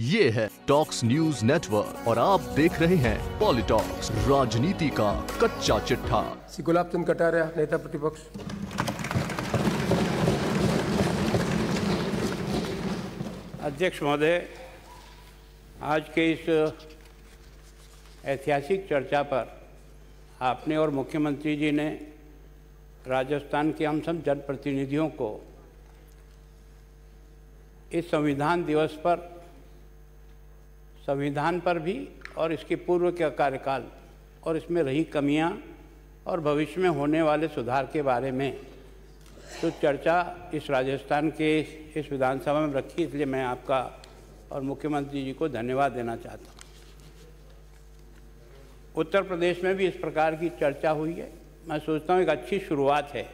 ये है talks news network और आप देख रहे हैं पॉलिटॉक्स राजनीति का कच्चा चिट्ठा। गुलाब चंद कटारिया नेता प्रतिपक्ष। अध्यक्ष महोदय आज के इस ऐतिहासिक चर्चा पर आपने और मुख्यमंत्री जी ने राजस्थान के हम सब जनप्रतिनिधियों को इस संविधान दिवस पर संविधान पर भी और इसके पूर्व के कार्यकाल और इसमें रही कमियाँ और भविष्य में होने वाले सुधार के बारे में तो चर्चा इस राजस्थान के इस विधानसभा में रखी, इसलिए मैं आपका और मुख्यमंत्री जी को धन्यवाद देना चाहता हूँ। उत्तर प्रदेश में भी इस प्रकार की चर्चा हुई है। मैं सोचता हूँ एक अच्छी शुरुआत है,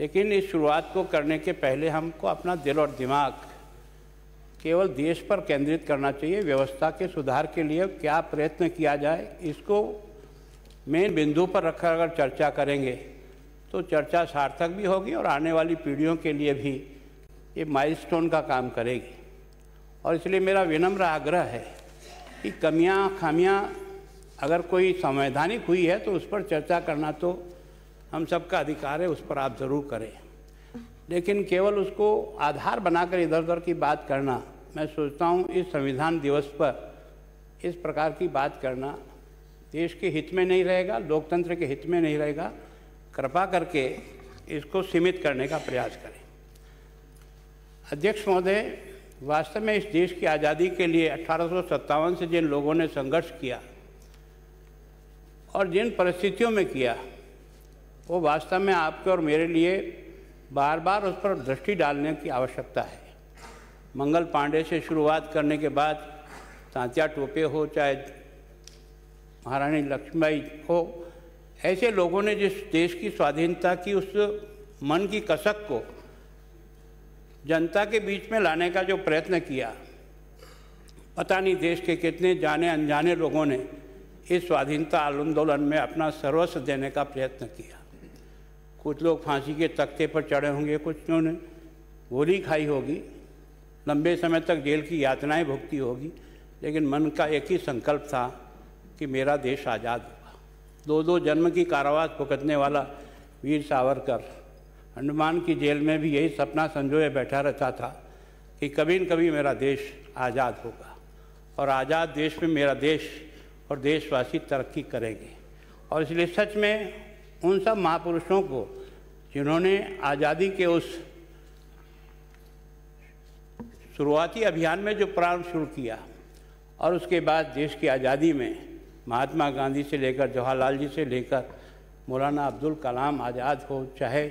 लेकिन इस शुरुआत को करने के पहले हमको अपना दिल और दिमाग केवल देश पर केंद्रित करना चाहिए, व्यवस्था के सुधार के लिए क्या प्रयत्न किया जाए, इसको मेन बिंदु पर रखकर अगर चर्चा करेंगे तो चर्चा सार्थक भी होगी और आने वाली पीढ़ियों के लिए भी ये माइलस्टोन का काम करेगी। और इसलिए मेरा विनम्र आग्रह है कि कमियाँ खामियाँ अगर कोई संवैधानिक हुई है तो उस पर चर्चा करना तो हम सबका अधिकार है, उस पर आप ज़रूर करें। लेकिन केवल उसको आधार बनाकर इधर उधर की बात करना, मैं सोचता हूँ इस संविधान दिवस पर इस प्रकार की बात करना देश के हित में नहीं रहेगा, लोकतंत्र के हित में नहीं रहेगा। कृपा करके इसको सीमित करने का प्रयास करें। अध्यक्ष महोदय, वास्तव में इस देश की आज़ादी के लिए अठारह सौ सत्तावन से जिन लोगों ने संघर्ष किया और जिन परिस्थितियों में किया, वो वास्तव में आपके और मेरे लिए बार बार उस पर दृष्टि डालने की आवश्यकता है। मंगल पांडे से शुरुआत करने के बाद तांत्या टोपे हो, चाहे महारानी लक्ष्मीबाई हो, ऐसे लोगों ने जिस देश की स्वाधीनता की, उस मन की कसक को जनता के बीच में लाने का जो प्रयत्न किया, पता नहीं देश के कितने जाने अनजाने लोगों ने इस स्वाधीनता आंदोलन में अपना सर्वस्व देने का प्रयत्न किया। कुछ लोग फांसी के तख्ते पर चढ़े होंगे, कुछ ने गोली खाई होगी। लंबे समय तक जेल की यातनाएँ भुगती होगी, लेकिन मन का एक ही संकल्प था कि मेरा देश आज़ाद होगा। दो दो जन्म की कारावास भुगतने वाला वीर सावरकर अंडमान की जेल में भी यही सपना संजोए बैठा रहता था कि कभी न कभी मेरा देश आज़ाद होगा और आज़ाद देश में मेरा देश और देशवासी तरक्की करेंगे। और इसलिए सच में उन सब महापुरुषों को जिन्होंने आज़ादी के उस शुरुआती अभियान में जो प्रारंभ शुरू किया और उसके बाद देश की आज़ादी में महात्मा गांधी से लेकर जवाहरलाल जी से लेकर मौलाना अब्दुल कलाम आज़ाद हो, चाहे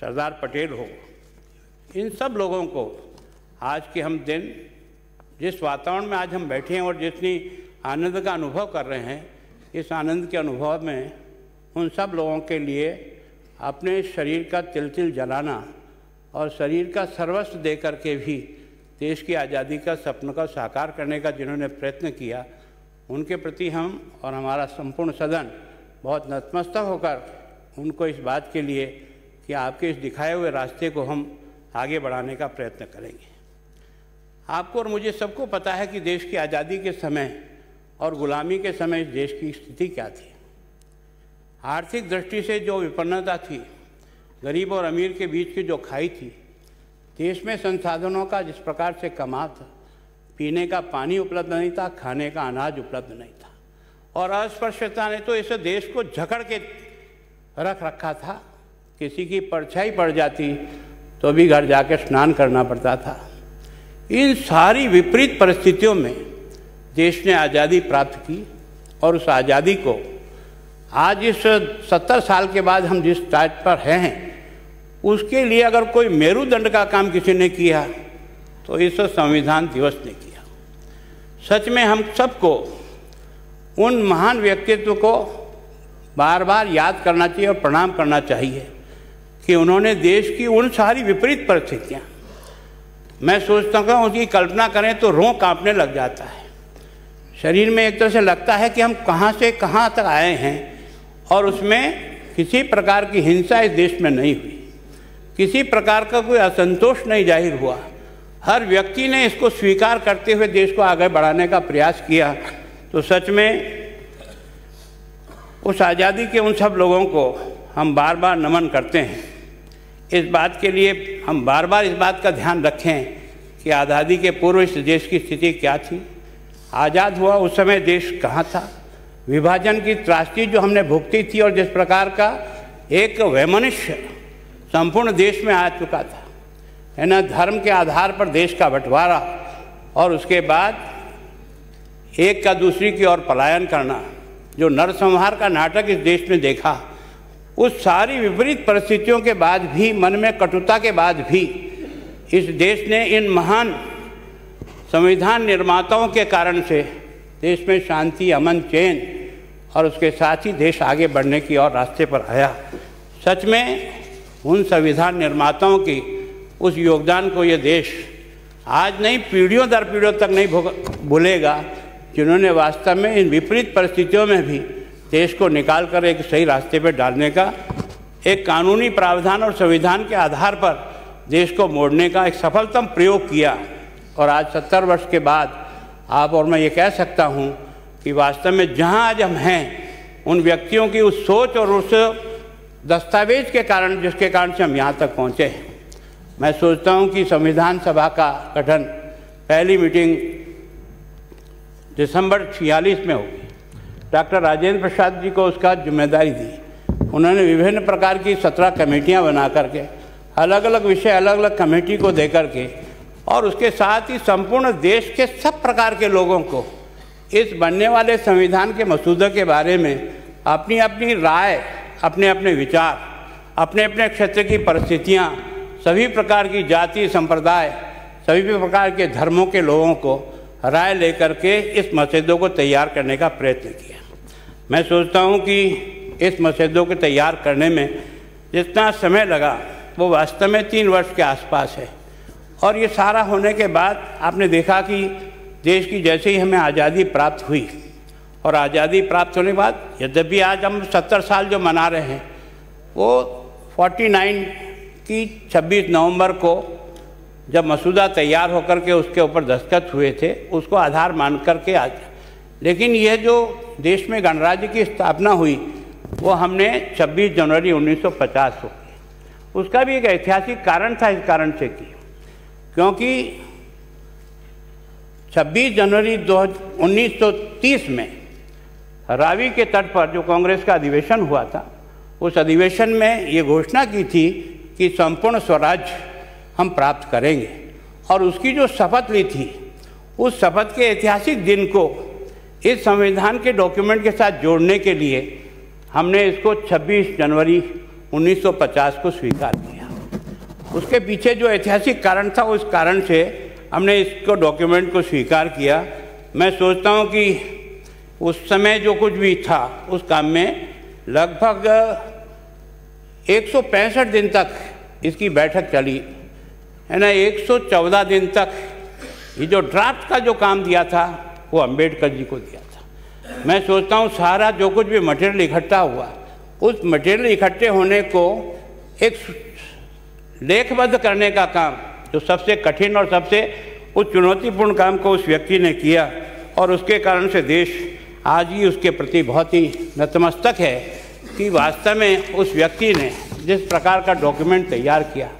सरदार पटेल हो, इन सब लोगों को आज के हम दिन, जिस वातावरण में आज हम बैठे हैं और जितनी आनंद का अनुभव कर रहे हैं, इस आनंद के अनुभव में उन सब लोगों के लिए अपने शरीर का तिल तिल जलाना और शरीर का सर्वस्व दे करके भी देश की आज़ादी का सपन का साकार करने का जिन्होंने प्रयत्न किया, उनके प्रति हम और हमारा संपूर्ण सदन बहुत नतमस्तक होकर उनको इस बात के लिए कि आपके इस दिखाए हुए रास्ते को हम आगे बढ़ाने का प्रयत्न करेंगे। आपको और मुझे सबको पता है कि देश की आज़ादी के समय और गुलामी के समय इस देश की स्थिति क्या थी। आर्थिक दृष्टि से जो विपन्नता थी, गरीब और अमीर के बीच की जो खाई थी, देश में संसाधनों का जिस प्रकार से कमा था, पीने का पानी उपलब्ध नहीं था, खाने का अनाज उपलब्ध नहीं था। और अस्पृश्यता ने तो इस देश को झकड़ के रख रखा था। किसी की परछाई पड़ जाती तो भी घर जाकर स्नान करना पड़ता था। इन सारी विपरीत परिस्थितियों में देश ने आज़ादी प्राप्त की और उस आज़ादी को आज इस सत्तर साल के बाद हम जिस टाइट पर हैं, उसके लिए अगर कोई मेरुदंड का काम किसी ने किया तो इस संविधान दिवस ने किया। सच में हम सबको उन महान व्यक्तित्व को बार बार याद करना चाहिए और प्रणाम करना चाहिए कि उन्होंने देश की उन सारी विपरीत परिस्थितियाँ। मैं सोचता हूँ उनकी कल्पना करें तो रों कांपने लग जाता है। शरीर में एक तरह से लगता है कि हम कहाँ से कहाँ तक आए हैं और उसमें किसी प्रकार की हिंसा इस देश में नहीं हुई। किसी प्रकार का कोई असंतोष नहीं ज़ाहिर हुआ। हर व्यक्ति ने इसको स्वीकार करते हुए देश को आगे बढ़ाने का प्रयास किया। तो सच में उस आज़ादी के उन सब लोगों को हम बार बार नमन करते हैं। इस बात के लिए हम बार बार इस बात का ध्यान रखें कि आज़ादी के पूर्व इस देश की स्थिति क्या थी। आज़ाद हुआ उस समय देश कहाँ था? विभाजन की त्रासदी जो हमने भुगती थी और जिस प्रकार का एक वैमनुष्य संपूर्ण देश में आ चुका था, है ना, धर्म के आधार पर देश का बंटवारा और उसके बाद एक का दूसरी की ओर पलायन करना, जो नरसंहार का नाटक इस देश में देखा, उस सारी विपरीत परिस्थितियों के बाद भी, मन में कटुता के बाद भी इस देश ने इन महान संविधान निर्माताओं के कारण से देश में शांति, अमन, चैन और उसके साथ ही देश आगे बढ़ने की और रास्ते पर आया। सच में, उन संविधान निर्माताओं की उस योगदान को ये देश आज नहीं, पीढ़ियों दर पीढ़ियों तक नहीं भूलेगा, जिन्होंने वास्तव में इन विपरीत परिस्थितियों में भी देश को निकाल कर एक सही रास्ते पर डालने का, एक कानूनी प्रावधान और संविधान के आधार पर देश को मोड़ने का एक सफलतम प्रयोग किया। और आज सत्तर वर्ष के बाद आप और मैं ये कह सकता हूँ कि वास्तव में जहाँ आज हम हैं, उन व्यक्तियों की उस सोच और उस दस्तावेज़ के कारण, जिसके कारण से हम यहाँ तक पहुँचे हैं। मैं सोचता हूँ कि संविधान सभा का गठन पहली मीटिंग दिसंबर छियालीस में होगी। डॉक्टर राजेंद्र प्रसाद जी को उसका ज़िम्मेदारी दी। उन्होंने विभिन्न प्रकार की सत्रह कमेटियाँ बना करके अलग अलग विषय अलग अलग कमेटी को दे करके, और उसके साथ ही संपूर्ण देश के सब प्रकार के लोगों को इस बनने वाले संविधान के मसूदे के बारे में अपनी अपनी राय अपने अपने विचार अपने अपने क्षेत्र की परिस्थितियाँ, सभी प्रकार की जाति संप्रदाय, सभी प्रकार के धर्मों के लोगों को राय लेकर के इस मसदों को तैयार करने का प्रयत्न किया। मैं सोचता हूँ कि इस मसदों को तैयार करने में जितना समय लगा, वो वास्तव में तीन वर्ष के आसपास है। और ये सारा होने के बाद आपने देखा कि देश की जैसे ही हमें आज़ादी प्राप्त हुई, और आज़ादी प्राप्त होने के बाद, यद्यपि आज हम सत्तर साल जो मना रहे हैं, वो 49 की 26 नवंबर को जब मसूदा तैयार होकर के उसके ऊपर दस्तखत हुए थे, उसको आधार मान कर करके आज, लेकिन यह जो देश में गणराज्य की स्थापना हुई, वो हमने 26 जनवरी 1950 को। उसका भी एक ऐतिहासिक कारण था इस कारण से कि, क्योंकि 26 जनवरी दो उन्नीस में रावी के तट पर जो कांग्रेस का अधिवेशन हुआ था, उस अधिवेशन में ये घोषणा की थी कि संपूर्ण स्वराज हम प्राप्त करेंगे। और उसकी जो शपथ ली थी, उस शपथ के ऐतिहासिक दिन को इस संविधान के डॉक्यूमेंट के साथ जोड़ने के लिए हमने इसको 26 जनवरी 1950 को स्वीकार किया। उसके पीछे जो ऐतिहासिक कारण था, उस कारण से हमने इसको डॉक्यूमेंट को स्वीकार किया। मैं सोचता हूँ कि उस समय जो कुछ भी था, उस काम में लगभग एक सौ पैंसठ दिन तक इसकी बैठक चली। है ना 114 दिन तक ये जो ड्राफ्ट का जो काम दिया था, वो अंबेडकर जी को दिया था। मैं सोचता हूँ सारा जो कुछ भी मटेरियल इकट्ठा हुआ, उस मटेरियल इकट्ठे होने को एक लेखबद्ध करने का काम जो सबसे कठिन और सबसे उस चुनौतीपूर्ण काम को उस व्यक्ति ने किया और उसके कारण से देश आज ही उसके प्रति बहुत ही नतमस्तक है कि वास्तव में उस व्यक्ति ने जिस प्रकार का डॉक्यूमेंट तैयार किया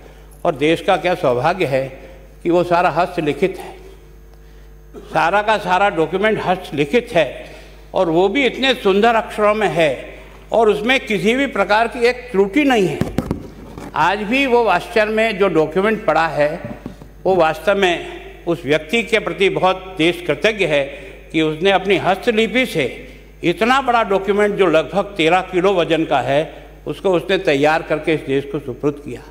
और देश का क्या सौभाग्य है कि वो सारा हस्तलिखित है। सारा का सारा डॉक्यूमेंट हस्तलिखित है और वो भी इतने सुंदर अक्षरों में है और उसमें किसी भी प्रकार की एक त्रुटि नहीं है। आज भी वो आश्चर्य में जो डॉक्यूमेंट पड़ा है, वो वास्तव में उस व्यक्ति के प्रति बहुत देश कृतज्ञ है कि उसने अपनी हस्तलिपि से इतना बड़ा डॉक्यूमेंट जो लगभग तेरह किलो वज़न का है, उसको उसने तैयार करके इस देश को सुपुर्द किया।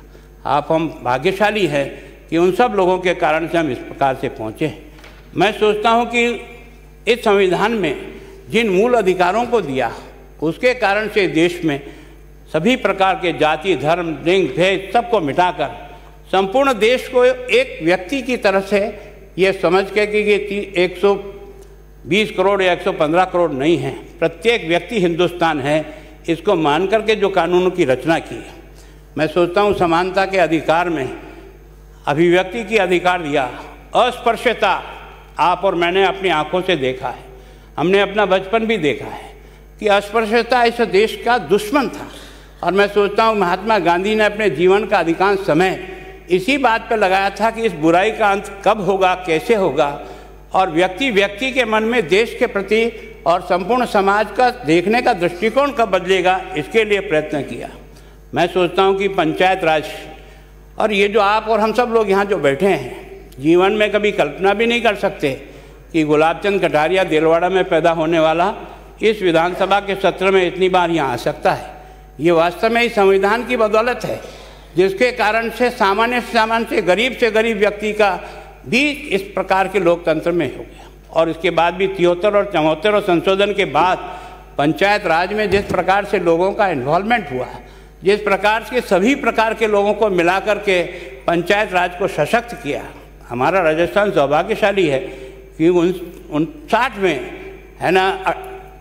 आप, हम भाग्यशाली हैं कि उन सब लोगों के कारण से हम इस प्रकार से पहुँचे मैं सोचता हूँ कि इस संविधान में जिन मूल अधिकारों को दिया, उसके कारण से देश में सभी प्रकार के जाति, धर्म, लिंग, भेद सबको मिटाकर, संपूर्ण देश को एक व्यक्ति की तरह से ये समझ के कि ये एक सौ बीस करोड़ या 115 करोड़ नहीं है। प्रत्येक व्यक्ति हिंदुस्तान है। इसको मान करके जो कानूनों की रचना की है। मैं सोचता हूँ समानता के अधिकार में अभिव्यक्ति की अधिकार दिया, अस्पृश्यता आप और मैंने अपनी आँखों से देखा है। हमने अपना बचपन भी देखा है कि अस्पृश्यता इस देश का दुश्मन था। और मैं सोचता हूँ महात्मा गांधी ने अपने जीवन का अधिकांश समय इसी बात पर लगाया था कि इस बुराई का अंत कब होगा, कैसे होगा, और व्यक्ति व्यक्ति के मन में देश के प्रति और संपूर्ण समाज का देखने का दृष्टिकोण कब बदलेगा, इसके लिए प्रयत्न किया। मैं सोचता हूँ कि पंचायत राज और ये जो आप और हम सब लोग यहाँ जो बैठे हैं, जीवन में कभी कल्पना भी नहीं कर सकते कि गुलाब चंद कटारिया देलवाड़ा में पैदा होने वाला इस विधानसभा के सत्र में इतनी बार यहाँ आ सकता है। ये वास्तव में इस संविधान की बदौलत है, जिसके कारण से सामान्य से सामान्य से गरीब से गरीब व्यक्ति का भी इस प्रकार के लोकतंत्र में हो गया। और इसके बाद भी तिहत्तर और चौहत्तर और संशोधन के बाद पंचायत राज में जिस प्रकार से लोगों का इन्वॉल्वमेंट हुआ, जिस प्रकार के सभी प्रकार के लोगों को मिला के पंचायत राज को सशक्त किया, हमारा राजस्थान सौभाग्यशाली है कि उन, उनसाठ में, है ना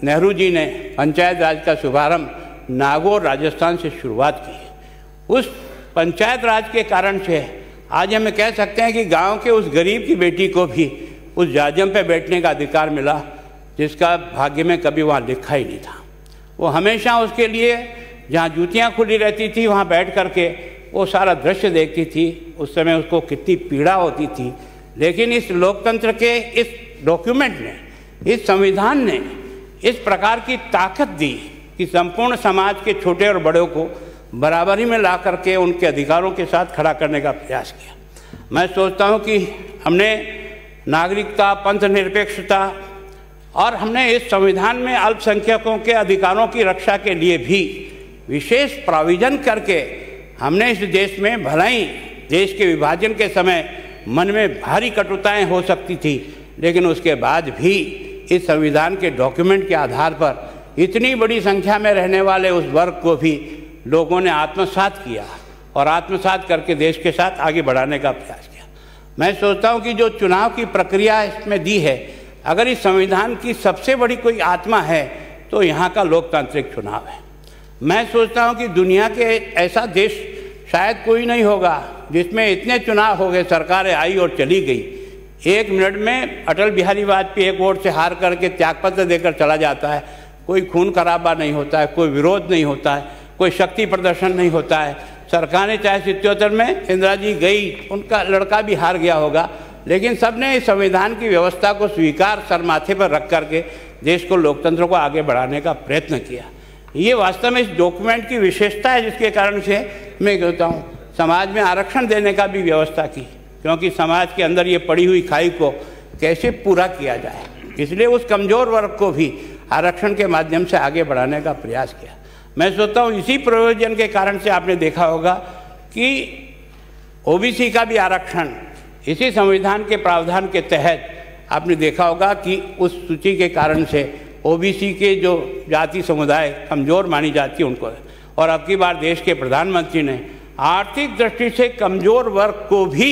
नेहरू जी ने पंचायत राज का शुभारंभ नागौर राजस्थान से शुरुआत की उस पंचायत राज के कारण से आज हमें कह सकते हैं कि गाँव के उस गरीब की बेटी को भी उस जाजम पे बैठने का अधिकार मिला, जिसका भाग्य में कभी वहाँ लिखा ही नहीं था। वो हमेशा उसके लिए जहाँ जूतियाँ खुली रहती थी, वहाँ बैठ कर के वो सारा दृश्य देखती थी। उस समय उसको कितनी पीड़ा होती थी। लेकिन इस लोकतंत्र के इस डॉक्यूमेंट ने, इस संविधान ने इस प्रकार की ताकत दी कि संपूर्ण समाज के छोटे और बड़ों को बराबरी में ला करके उनके अधिकारों के साथ खड़ा करने का प्रयास किया। मैं सोचता हूँ कि हमने नागरिकता पंथ निरपेक्षता और हमने इस संविधान में अल्पसंख्यकों के अधिकारों की रक्षा के लिए भी विशेष प्रोविज़न करके हमने इस देश में भलाई, देश के विभाजन के समय मन में भारी कटुताएँ हो सकती थी, लेकिन उसके बाद भी इस संविधान के डॉक्यूमेंट के आधार पर इतनी बड़ी संख्या में रहने वाले उस वर्ग को भी लोगों ने आत्मसात किया और आत्मसात करके देश के साथ आगे बढ़ाने का प्रयास किया। मैं सोचता हूँ कि जो चुनाव की प्रक्रिया इसमें दी है, अगर इस संविधान की सबसे बड़ी कोई आत्मा है तो यहाँ का लोकतांत्रिक चुनाव है। मैं सोचता हूँ कि दुनिया के ऐसा देश शायद कोई नहीं होगा जिसमें इतने चुनाव हो गए, सरकारें आई और चली गई। एक मिनट में अटल बिहारी वाजपेयी एक वोट से हार करके त्यागपत्र देकर चला जाता है। कोई खून खराबा नहीं होता है, कोई विरोध नहीं होता है, कोई शक्ति प्रदर्शन नहीं होता है। सरकार ने चाहे सितोत्तर में इंदिरा जी गई, उनका लड़का भी हार गया होगा, लेकिन सबने इस संविधान की व्यवस्था को स्वीकार सर माथे पर रख करके देश को लोकतंत्र को आगे बढ़ाने का प्रयत्न किया। ये वास्तव में इस डॉक्यूमेंट की विशेषता है जिसके कारण से मैं कहता हूँ, समाज में आरक्षण देने का भी व्यवस्था की, क्योंकि समाज के अंदर ये पड़ी हुई खाई को कैसे पूरा किया जाए। इसलिए उस कमज़ोर वर्ग को भी आरक्षण के माध्यम से आगे बढ़ाने का प्रयास किया। मैं सोचता हूँ इसी प्रयोजन के कारण से आपने देखा होगा कि ओबीसी का भी आरक्षण इसी संविधान के प्रावधान के तहत आपने देखा होगा कि उस सूची के कारण से ओबीसी के जो जाति समुदाय कमज़ोर मानी जाती है उनको। और अब की बार देश के प्रधानमंत्री ने आर्थिक दृष्टि से कमज़ोर वर्ग को भी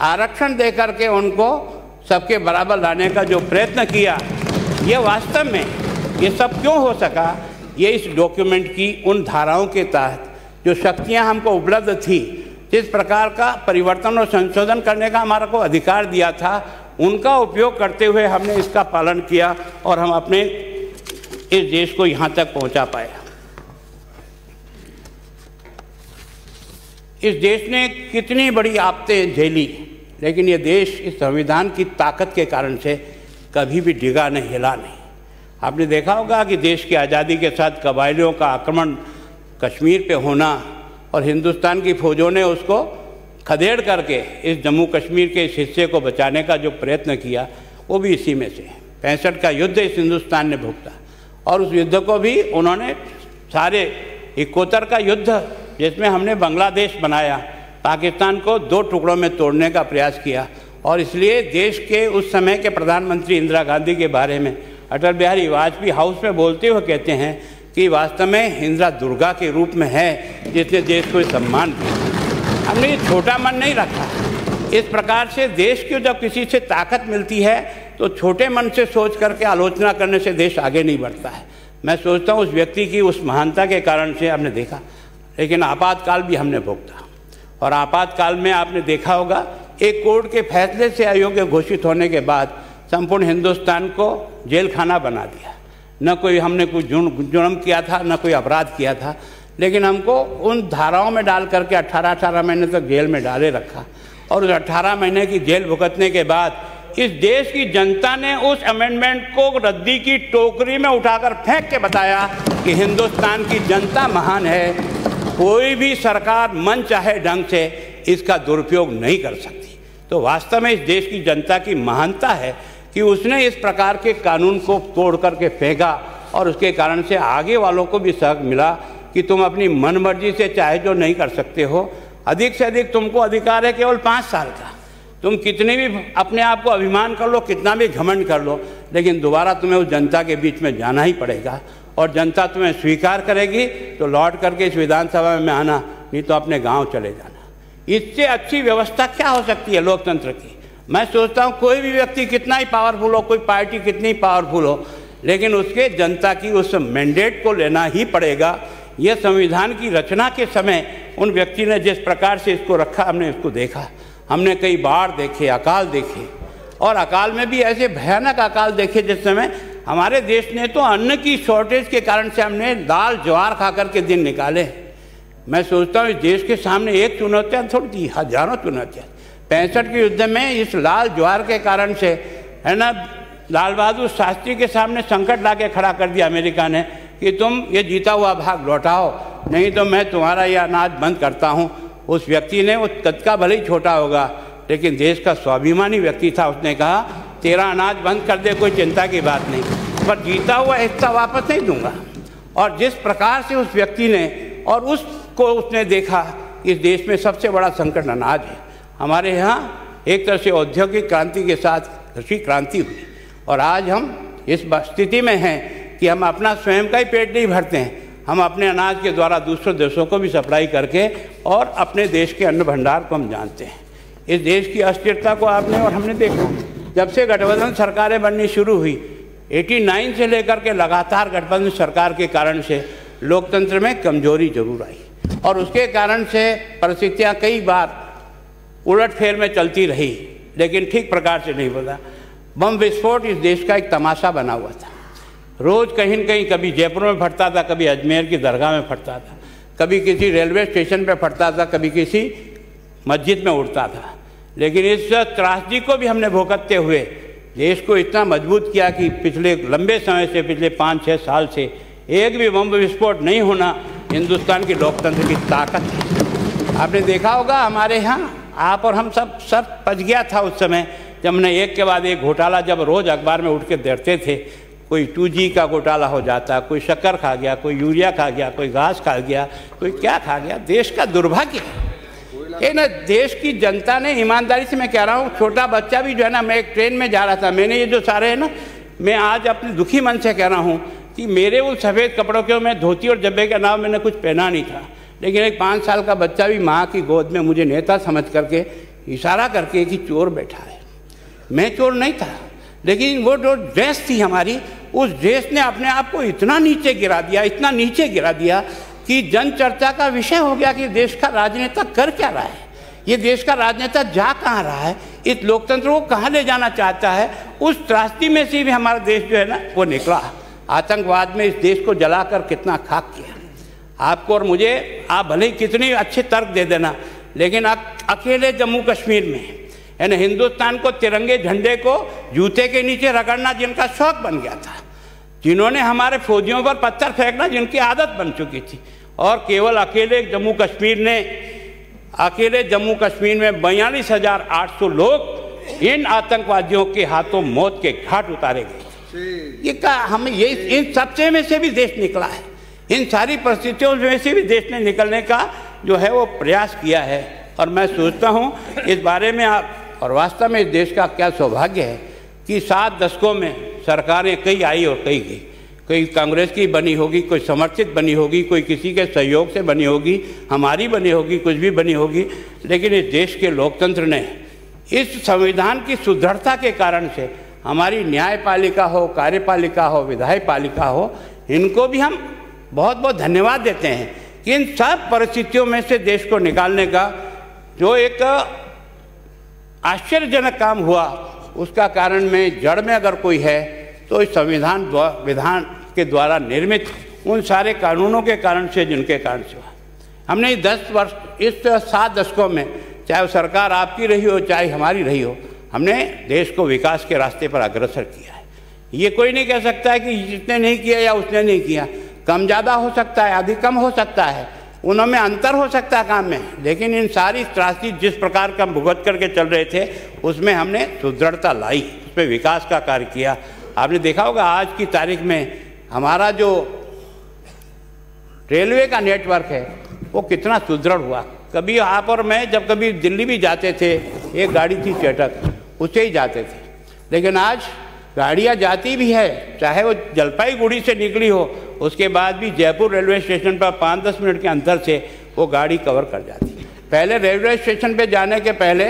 आरक्षण दे करके उनको सबके बराबर लाने का जो प्रयत्न किया, ये वास्तव में ये सब क्यों हो सका? ये इस डॉक्यूमेंट की उन धाराओं के तहत जो शक्तियाँ हमको उपलब्ध थी, जिस प्रकार का परिवर्तन और संशोधन करने का हमारा को अधिकार दिया था, उनका उपयोग करते हुए हमने इसका पालन किया और हम अपने इस देश को यहाँ तक पहुँचा पाए। इस देश ने कितनी बड़ी आपतें झेली, लेकिन ये देश इस संविधान की ताकत के कारण से कभी भी डिगा नहीं, हिला नहीं। आपने देखा होगा कि देश की आज़ादी के साथ कबायलियों का आक्रमण कश्मीर पे होना और हिंदुस्तान की फौजों ने उसको खदेड़ करके इस जम्मू कश्मीर के इस हिस्से को बचाने का जो प्रयत्न किया, वो भी इसी में से है। पैंसठ का युद्ध इस हिंदुस्तान ने भुगता और उस युद्ध को भी उन्होंने सारे इकोतर का युद्ध, जिसमें हमने बांग्लादेश बनाया, पाकिस्तान को दो टुकड़ों में तोड़ने का प्रयास किया और इसलिए देश के उस समय के प्रधानमंत्री इंदिरा गांधी के बारे में अटल बिहारी वाजपेयी हाउस में बोलते हुए कहते हैं कि वास्तव में इंदिरा दुर्गा के रूप में है, जिसने देश को सम्मान दिया। हमने ये छोटा मन नहीं रखा। इस प्रकार से देश को जब किसी से ताकत मिलती है तो छोटे मन से सोच करके आलोचना करने से देश आगे नहीं बढ़ता है। मैं सोचता हूँ उस व्यक्ति की उस महानता के कारण से हमने देखा, लेकिन आपातकाल भी हमने भोगता। और आपातकाल में आपने देखा होगा, एक कोर्ट के फैसले से अयोग्य घोषित होने के बाद संपूर्ण हिंदुस्तान को जेल खाना बना दिया। न कोई हमने कोई जुर्म किया था, न कोई अपराध किया था। लेकिन हमको उन धाराओं में डाल करके 18 18 महीने तक जेल में डाले रखा। और उस 18 महीने की जेल भुगतने के बाद इस देश की जनता ने उस अमेंडमेंट को रद्दी की टोकरी में उठाकर फेंक के बताया कि हिंदुस्तान की जनता महान है। कोई भी सरकार मन चाहे ढंग से इसका दुरुपयोग नहीं कर सकती। तो वास्तव में इस देश की जनता की महानता है। कि उसने इस प्रकार के कानून को तोड़ करके फेंका और उसके कारण से आगे वालों को भी सहक मिला कि तुम अपनी मन मर्ज़ी से चाहे जो नहीं कर सकते हो। अधिक से अधिक तुमको अधिकार है केवल पाँच साल का। तुम कितने भी अपने आप को अभिमान कर लो, कितना भी घमंड कर लो, लेकिन दोबारा तुम्हें उस जनता के बीच में जाना ही पड़ेगा और जनता तुम्हें स्वीकार करेगी तो लौट करके इस विधानसभा में आना, नहीं तो अपने गाँव चले जाना। इससे अच्छी व्यवस्था क्या हो सकती है लोकतंत्र की? मैं सोचता हूँ कोई भी व्यक्ति कितना ही पावरफुल हो, कोई पार्टी कितनी पावरफुल हो, लेकिन उसके जनता की उस मैंडेट को लेना ही पड़ेगा। यह संविधान की रचना के समय उन व्यक्ति ने जिस प्रकार से इसको रखा, हमने इसको देखा। हमने कई बाढ़ देखे, अकाल देखे, और अकाल में भी ऐसे भयानक अकाल देखे जिस समय हमारे देश ने तो अन्न की शॉर्टेज के कारण से हमने दाल, ज्वार खा कर के दिन निकाले। मैं सोचता हूँ इस देश के सामने एक चुनौतियाँ थोड़ी थी हज़ारों चुनौतियाँ। पैंसठ के युद्ध में इस लाल ज्वार के कारण से, है ना, लाल बहादुर शास्त्री के सामने संकट ला के खड़ा कर दिया अमेरिका ने कि तुम ये जीता हुआ भाग लौटाओ, नहीं तो मैं तुम्हारा ये अनाज बंद करता हूँ। उस व्यक्ति ने वो कद का भले ही छोटा होगा, लेकिन देश का स्वाभिमानी व्यक्ति था। उसने कहा, तेरा अनाज बंद कर दे, कोई चिंता की बात नहीं। पर जीता हुआ हिस्सा वापस नहीं दूँगा। और जिस प्रकार से उस व्यक्ति ने, और उसको उसने देखा, इस देश में सबसे बड़ा संकट अनाज है। हमारे यहाँ एक तरह से औद्योगिक क्रांति के साथ कृषि क्रांति हुई। और आज हम इस स्थिति में हैं कि हम अपना स्वयं का ही पेट नहीं भरते हैं। हम अपने अनाज के द्वारा दूसरे देशों को भी सप्लाई करके और अपने देश के अन्न भंडार को हम जानते हैं। इस देश की अस्थिरता को आपने और हमने देखा। जब से गठबंधन सरकारें बननी शुरू हुई 89 से लेकर के लगातार गठबंधन सरकार के कारण से लोकतंत्र में कमज़ोरी ज़रूर आई। और उसके कारण से परिस्थितियाँ कई बार उलट फेर में चलती रही, लेकिन ठीक प्रकार से नहीं बोला। बम विस्फोट इस देश का एक तमाशा बना हुआ था। रोज़ कहीं न कहीं कभी जयपुर में फटता था, कभी अजमेर की दरगाह में फटता था, कभी किसी रेलवे स्टेशन पर फटता था, कभी किसी मस्जिद में उड़ता था। लेकिन इस त्रासदी को भी हमने भुगतते हुए, देश को इतना मज़बूत किया कि पिछले लंबे समय से, पिछले पाँच छः साल से एक भी बम विस्फोट नहीं होना हिंदुस्तान की लोकतंत्र की ताकत है। आपने देखा होगा हमारे यहाँ आप और हम सब सब पच गया था उस समय, जब हमने एक के बाद एक घोटाला, जब रोज़ अखबार में उठ के डरते थे, कोई टू जी का घोटाला हो जाता, कोई शक्कर खा गया, कोई यूरिया खा गया, कोई घास खा गया, कोई क्या खा गया, देश का दुर्भाग्य। ये ना देश की जनता ने ईमानदारी से मैं कह रहा हूँ, छोटा बच्चा भी जो है ना, मैं एक ट्रेन में जा रहा था, मैंने ये जो सारे है ना, मैं आज अपने दुखी मन से कह रहा हूँ कि मेरे उन सफ़ेद कपड़ों के मैं धोती और जब्बे के नाम मैंने कुछ पहना नहीं था। लेकिन एक पाँच साल का बच्चा भी माँ की गोद में मुझे नेता समझ करके इशारा करके कि चोर बैठा है। मैं चोर नहीं था, लेकिन वो जो ड्रेस थी हमारी, उस ड्रेस ने अपने आप को इतना नीचे गिरा दिया, इतना नीचे गिरा दिया कि जन चर्चा का विषय हो गया कि देश का राजनेता कर क्या रहा है। ये देश का राजनेता जा कहाँ रहा है? इस लोकतंत्र को कहाँ ले जाना चाहता है? उस त्रास्ती में से भी हमारा देश जो है ना, वो निकला। आतंकवाद में इस देश को जलाकर कितना खाक किया। आपको और मुझे आप भले ही कितनी अच्छे तर्क दे देना लेकिन आप अकेले जम्मू कश्मीर में यानी हिंदुस्तान को तिरंगे झंडे को जूते के नीचे रगड़ना जिनका शौक बन गया था जिन्होंने हमारे फौजियों पर पत्थर फेंकना जिनकी आदत बन चुकी थी। और केवल अकेले जम्मू कश्मीर ने अकेले जम्मू कश्मीर में बयालीस हज़ार आठ सौ लोग इन आतंकवादियों के हाथों मौत के घाट उतारे गए ये का हमें ये इन सबसे में से भी देश निकला है। इन सारी परिस्थितियों में से भी देश ने निकलने का जो है वो प्रयास किया है। और मैं सोचता हूँ, इस बारे में आप, और वास्तव में इस देश का क्या सौभाग्य है कि सात दशकों में सरकारें कई आई और कई गई। कोई कांग्रेस की बनी होगी, कोई समर्थित बनी होगी, कोई किसी के सहयोग से बनी होगी, हमारी बनी होगी, कुछ भी बनी होगी, लेकिन इस देश के लोकतंत्र ने इस संविधान की सुदृढ़ता के कारण से हमारी न्यायपालिका हो, कार्यपालिका हो विधायक पालिका हो, इनको भी हम बहुत बहुत धन्यवाद देते हैं कि इन सब परिस्थितियों में से देश को निकालने का जो एक आश्चर्यजनक काम हुआ, उसका कारण में जड़ में अगर कोई है तो इस संविधान विधान के द्वारा निर्मित उन सारे कानूनों के कारण से, जिनके कारण से हुआ। हमने दस वर्ष, इस सात दशकों में, चाहे वो सरकार आपकी रही हो, चाहे हमारी रही हो, हमने देश को विकास के रास्ते पर अग्रसर किया है। ये कोई नहीं कह सकता है कि जिसने नहीं किया या उसने नहीं किया। कम ज़्यादा हो सकता है, अधिक कम हो सकता है। उनमें अंतर हो सकता है काम में, लेकिन इन सारी त्रासदी जिस प्रकार का भुगत करके चल रहे थे, उसमें हमने सुदृढ़ता लाई उसमें विकास का कार्य किया। आपने देखा होगा आज की तारीख में हमारा जो रेलवे का नेटवर्क है, वो कितना सुदृढ़ हुआ। कभी आप और मैं जब कभी दिल्ली भी जाते थे, एक गाड़ी थी चेटक उसे ही जाते थे। लेकिन आज गाड़ियाँ जाती भी है, चाहे वो जलपाईगुड़ी से निकली हो, उसके बाद भी जयपुर रेलवे स्टेशन पर पाँच दस मिनट के अंतर से वो गाड़ी कवर कर जाती है। पहले रेलवे स्टेशन पे जाने के पहले,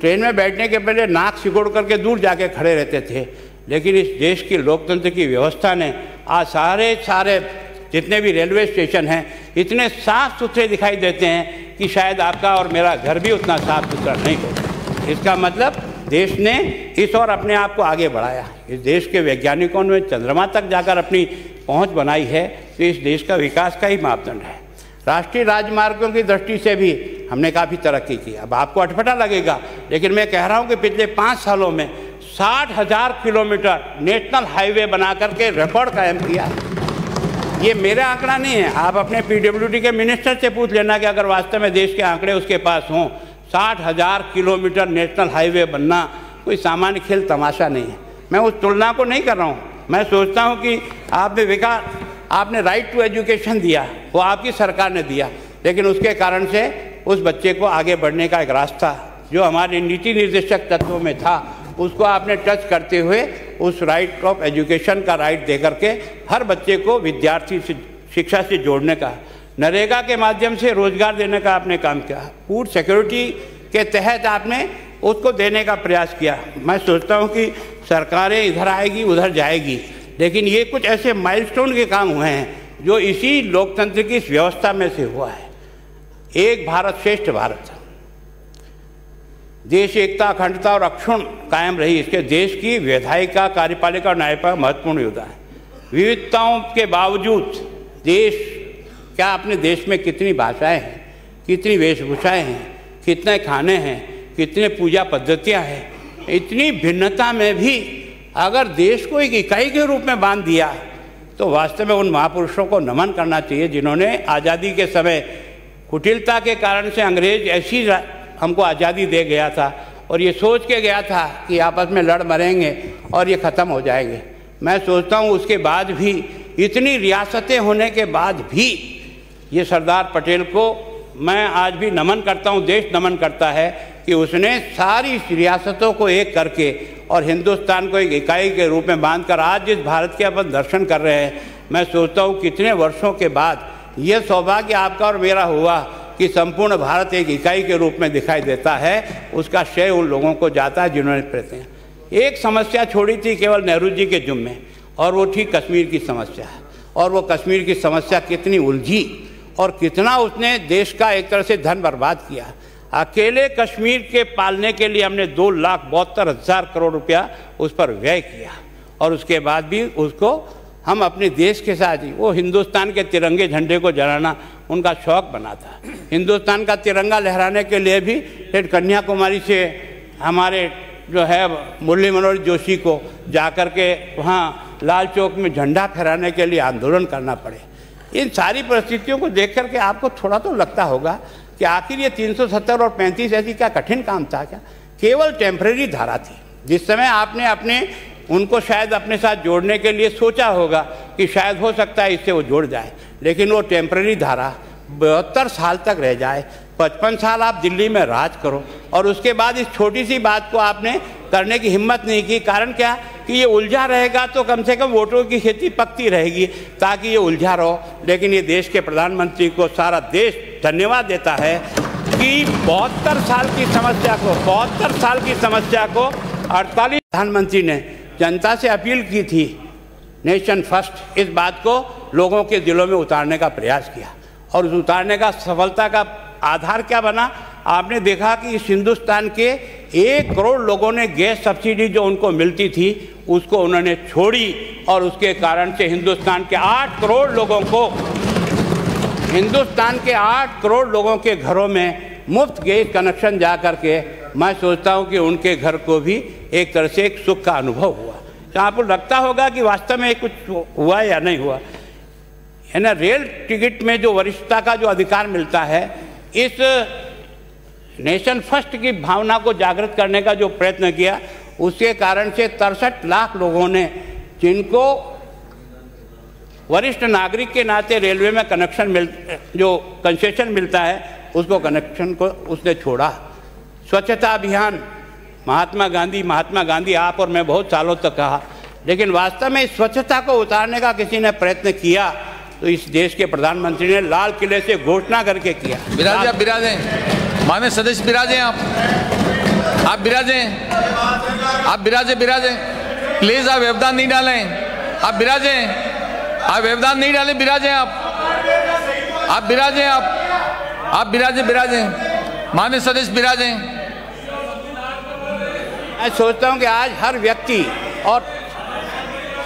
ट्रेन में बैठने के पहले नाक सिकोड़ करके दूर जाके खड़े रहते थे, लेकिन इस देश की लोकतंत्र की व्यवस्था ने आज सारे सारे जितने भी रेलवे स्टेशन हैं, इतने साफ़ सुथरे दिखाई देते हैं कि शायद आपका और मेरा घर भी उतना साफ़ सुथरा नहीं हो। इसका मतलब देश ने इस और अपने आप को आगे बढ़ाया। इस देश के वैज्ञानिकों ने चंद्रमा तक जाकर अपनी पहुँच बनाई है। तो इस देश का विकास का ही मापदंड है। राष्ट्रीय राजमार्गों की दृष्टि से भी हमने काफ़ी तरक्की की। अब आपको अटपटा लगेगा, लेकिन मैं कह रहा हूँ कि पिछले पाँच सालों में साठ हज़ार किलोमीटर नेशनल हाईवे बना करके रिकॉर्ड कायम किया। ये मेरा आंकड़ा नहीं है। आप अपने पीडब्ल्यूडी के मिनिस्टर से पूछ लेना कि अगर वास्तव में देश के आंकड़े उसके पास हों साठ हज़ार किलोमीटर नेशनल हाईवे बनना कोई सामान्य खेल तमाशा नहीं है। मैं उस तुलना को नहीं कर रहा हूँ। मैं सोचता हूँ कि आपने विकास आपने राइट टू एजुकेशन दिया, वो आपकी सरकार ने दिया, लेकिन उसके कारण से उस बच्चे को आगे बढ़ने का एक रास्ता, जो हमारे नीति निर्देशक तत्वों में था, उसको आपने टच करते हुए उस राइट ऑफ़ एजुकेशन का राइट दे करके हर बच्चे को विद्यार्थी से, शिक्षा से जोड़ने का नरेगा के माध्यम से रोज़गार देने का आपने काम किया। फ़ूड सिक्योरिटी के तहत आपने उसको देने का प्रयास किया। मैं सोचता हूँ कि सरकारें इधर आएगी, उधर जाएगी। लेकिन ये कुछ ऐसे माइलस्टोन के काम हुए हैं, जो इसी लोकतंत्र की इस व्यवस्था में से हुआ है। एक भारत श्रेष्ठ भारत। देश एकता, अखंडता और अक्षुण कायम रही। इसके देश की विधायिका, कार्यपालिका और न्यायपालिका महत्वपूर्ण योगदान। है विविधताओं के बावजूद देश क्या अपने देश में कितनी भाषाएँ हैं, कितनी वेशभूषाएँ हैं, कितने खाने हैं, कितने पूजा पद्धतियाँ हैं? इतनी भिन्नता में भी अगर देश को एक इकाई के रूप में बाँध दिया तो वास्तव में उन महापुरुषों को नमन करना चाहिए जिन्होंने आज़ादी के समय कुटिलता के कारण से अंग्रेज़ ऐसी हमको आज़ादी दे गया था और ये सोच के गया था कि आपस में लड़ मरेंगे और ये ख़त्म हो जाएँगे। मैं सोचता हूँ उसके बाद भी, इतनी रियासतें होने के बाद भी ये सरदार पटेल को मैं आज भी नमन करता हूँ, देश नमन करता है कि उसने सारी रियासतों को एक करके और हिंदुस्तान को एक इकाई के रूप में बांधकर आज जिस भारत के अपन दर्शन कर रहे हैं। मैं सोचता हूँ कितने वर्षों के बाद ये सौभाग्य आपका और मेरा हुआ कि संपूर्ण भारत एक इकाई के रूप में दिखाई देता है। उसका श्रेय उन लोगों को जाता है जिन्होंने प्रयत्न हैं एक समस्या छोड़ी थी केवल नेहरू जी के जुम्मे, और वो थी कश्मीर की समस्या। और वो कश्मीर की समस्या कितनी उलझी और कितना उसने देश का एक तरह से धन बर्बाद किया। अकेले कश्मीर के पालने के लिए हमने दो लाख बहत्तर हज़ार करोड़ रुपया उस पर व्यय किया। और उसके बाद भी उसको हम अपने देश के साथ ही, वो हिंदुस्तान के तिरंगे झंडे को जलाना उनका शौक बना था। हिंदुस्तान का तिरंगा लहराने के लिए भी फिर कन्याकुमारी से हमारे जो है मुरली मनोहर जोशी को जाकर के वहाँ लाल चौक में झंडा फहराने के लिए आंदोलन करना पड़े। इन सारी परिस्थितियों को देख करके आपको थोड़ा तो लगता होगा कि आखिर ये 370 और 35 ऐसी क्या कठिन काम था क्या? केवल टेम्प्रेरी धारा थी। जिस समय आपने अपने, उनको शायद अपने साथ जोड़ने के लिए सोचा होगा कि शायद हो सकता है इससे वो जुड़ जाए, लेकिन वो टेम्प्रेरी धारा बहत्तर साल तक रह जाए पचपन साल आप दिल्ली में राज करो। और उसके बाद इस छोटी सी बात को आपने करने की हिम्मत नहीं की। कारण क्या? कि ये उलझा रहेगा तो कम से कम वोटों की खेती पकती रहेगी, ताकि ये उलझा रहो। लेकिन ये देश के प्रधानमंत्री को सारा देश धन्यवाद देता है कि बहत्तर साल की समस्या को, बहत्तर साल की समस्या को अड़तालीस प्रधानमंत्री ने जनता से अपील की थी। नेशन फ़र्स्ट इस बात को लोगों के दिलों में उतारने का प्रयास किया। और उस उतारने का सफलता का आधार क्या बना? आपने देखा कि इस हिंदुस्तान के एक करोड़ लोगों ने गैस सब्सिडी जो उनको मिलती थी, उसको उन्होंने छोड़ी और उसके कारण से हिंदुस्तान के आठ करोड़ लोगों को, हिंदुस्तान के आठ करोड़ लोगों के घरों में मुफ़्त गैस कनेक्शन जा कर के मैं सोचता हूँ कि उनके घर को भी एक तरह से एक सुख का अनुभव हुआ। तो आपको लगता होगा कि वास्तव में कुछ हुआ या नहीं हुआ। है ना, रेल टिकट में जो वरिष्ठता का जो अधिकार मिलता है इस नेशन फ़र्स्ट की भावना को जागृत करने का जो प्रयत्न किया, उसके कारण से तिरसठ लाख लोगों ने, जिनको वरिष्ठ नागरिक के नाते रेलवे में कनेक्शन मिल, जो कंसेशन मिलता है, उसको कनेक्शन को उसने छोड़ा। स्वच्छता अभियान, महात्मा गांधी महात्मा गांधी, आप और मैं बहुत सालों तक कहा। लेकिन वास्तव में स्वच्छता को उतारने का किसी ने प्रयत्न किया तो इस देश के प्रधानमंत्री ने लाल किले से घोषणा करके किया। बिराजे आप बिराजे। माने सदस्य बिराजे आप। आप बिराजे। आप बिराजे बिराजे। प्लीज़ आप व्यवधान नहीं डालें। आप बिराजे। आप व्यवधान नहीं डालें बिराजे आप। आप बिराजे आप। आप बिराजे बिराजे। माने सदस्य बिराजे। मैं सोचता हूँ कि आज हर व्यक्ति और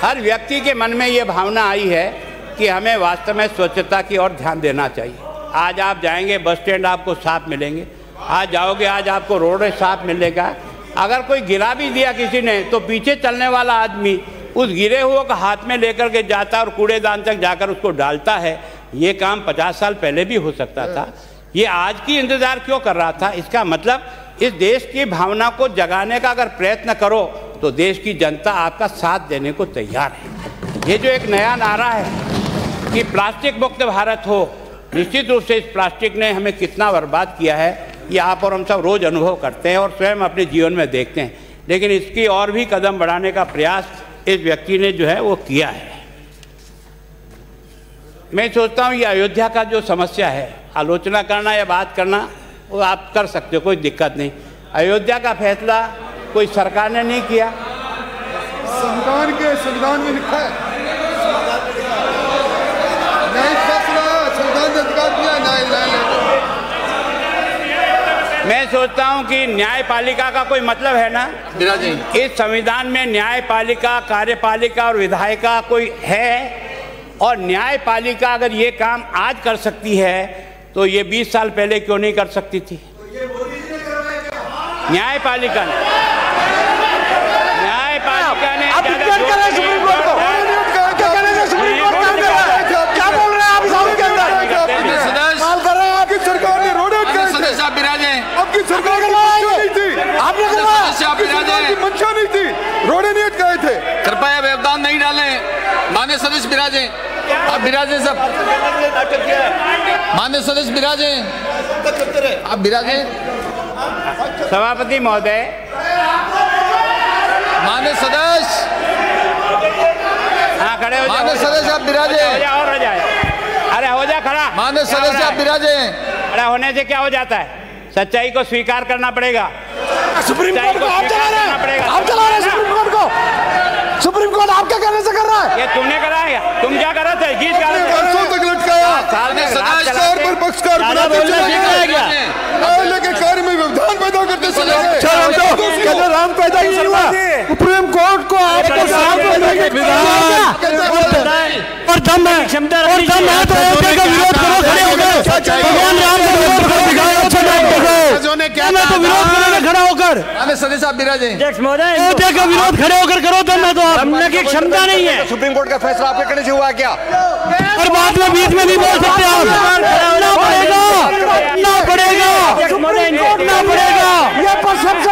हर व्यक्ति के मन में ये भावना आई है कि हमें वास्तव में स्वच्छता की ओर ध्यान देना चाहिए। आज आप जाएँगे, बस स्टैंड आपको साफ़ मिलेंगे। आज जाओगे, आज आपको रोड साफ़ मिलेगा। अगर कोई गिरा भी दिया किसी ने तो पीछे चलने वाला आदमी उस गिरे हुए को हाथ में लेकर के जाता और कूड़ेदान तक जाकर उसको डालता है। ये काम पचास साल पहले भी हो सकता था। ये आज की इंतज़ार क्यों कर रहा था? इसका मतलब इस देश की भावना को जगाने का अगर प्रयत्न करो तो देश की जनता आपका साथ देने को तैयार है। ये जो एक नया नारा है कि प्लास्टिक मुक्त भारत हो। निश्चित रूप से इस प्लास्टिक ने हमें कितना बर्बाद किया है, ये आप और हम सब रोज़ अनुभव करते हैं और स्वयं अपने जीवन में देखते हैं। लेकिन इसकी और भी कदम बढ़ाने का प्रयास इस व्यक्ति ने जो है वो किया है। मैं सोचता हूँ, ये अयोध्या का जो समस्या है, आलोचना करना या बात करना, वो आप कर सकते हो, कोई दिक्कत नहीं। अयोध्या का फैसला कोई सरकार ने नहीं किया। संविधान के, संविधान में लिखा है। मैं सोचता हूँ कि न्यायपालिका का कोई मतलब है ना इस संविधान में न्यायपालिका कार्यपालिका और विधायिका कोई है और न्यायपालिका अगर ये काम आज कर सकती है तो ये 20 साल पहले क्यों नहीं कर सकती थी न्यायपालिका ने न्यायपालिका ने हैं हैं है हैं हैं सदस्य आप बिराजे आपकी सरकार की मंशा नहीं थी। आपने करवाया आपकी की मंशा नहीं थी। रोडे नहीं अटकाए थे। कृपया व्यवधान नहीं डालें। मान्य सदस्य बिराजे। आप बिराजे सब। मान्य सदस्य बिराजे। आप बिराजे। सभापति महोदय। मान्य सदस्य। हाँ खड़े हो मान्य सदस्य आप बिराजे। और हो जाए। अरे हो जा खड़ा। मान्य सदस्य आप? बिराजे। खड़ा होने से क्या हो जाता है? सच्चाई को स्वीकार करना पड़ेगा। सुप्रीम कोर्ट को आप चला रहे हैं। आप चला रहे हैं सुप्रीम कोर्ट को। सुप्रीम कोर्ट आपके कहने से कर रहा है। ये तुमने करा है। तुम क्या कर रहे थे? गीत गा रहे थे? तक लटकाया। साल में पर पक्षकार बोलना सीख रहा है क्या के कार्य में व्यवधान पैदा करते चले गए। कहते राम पैदा ही नहीं हुआ। सुप्रीम कोर्ट को आपको साफ़ करने के और दम है। और दम है। तो विरोध करो खड़े होकर भगवान राम का विरोध करो दिखाओ करो मैं तो विरोध करेगा खड़ा होकर। मान्य सदस्य बिराजे अयोध्या का विरोध खड़े होकर करो दम है तो आप करने की क्षमता नहीं है। सुप्रीम कोर्ट का फैसला आपके कहने से हुआ क्या? और बाद में बीच में नहीं बोल सकते आप। ना पड़ेगा। ना पड़ेगा। ना पड़ेगा।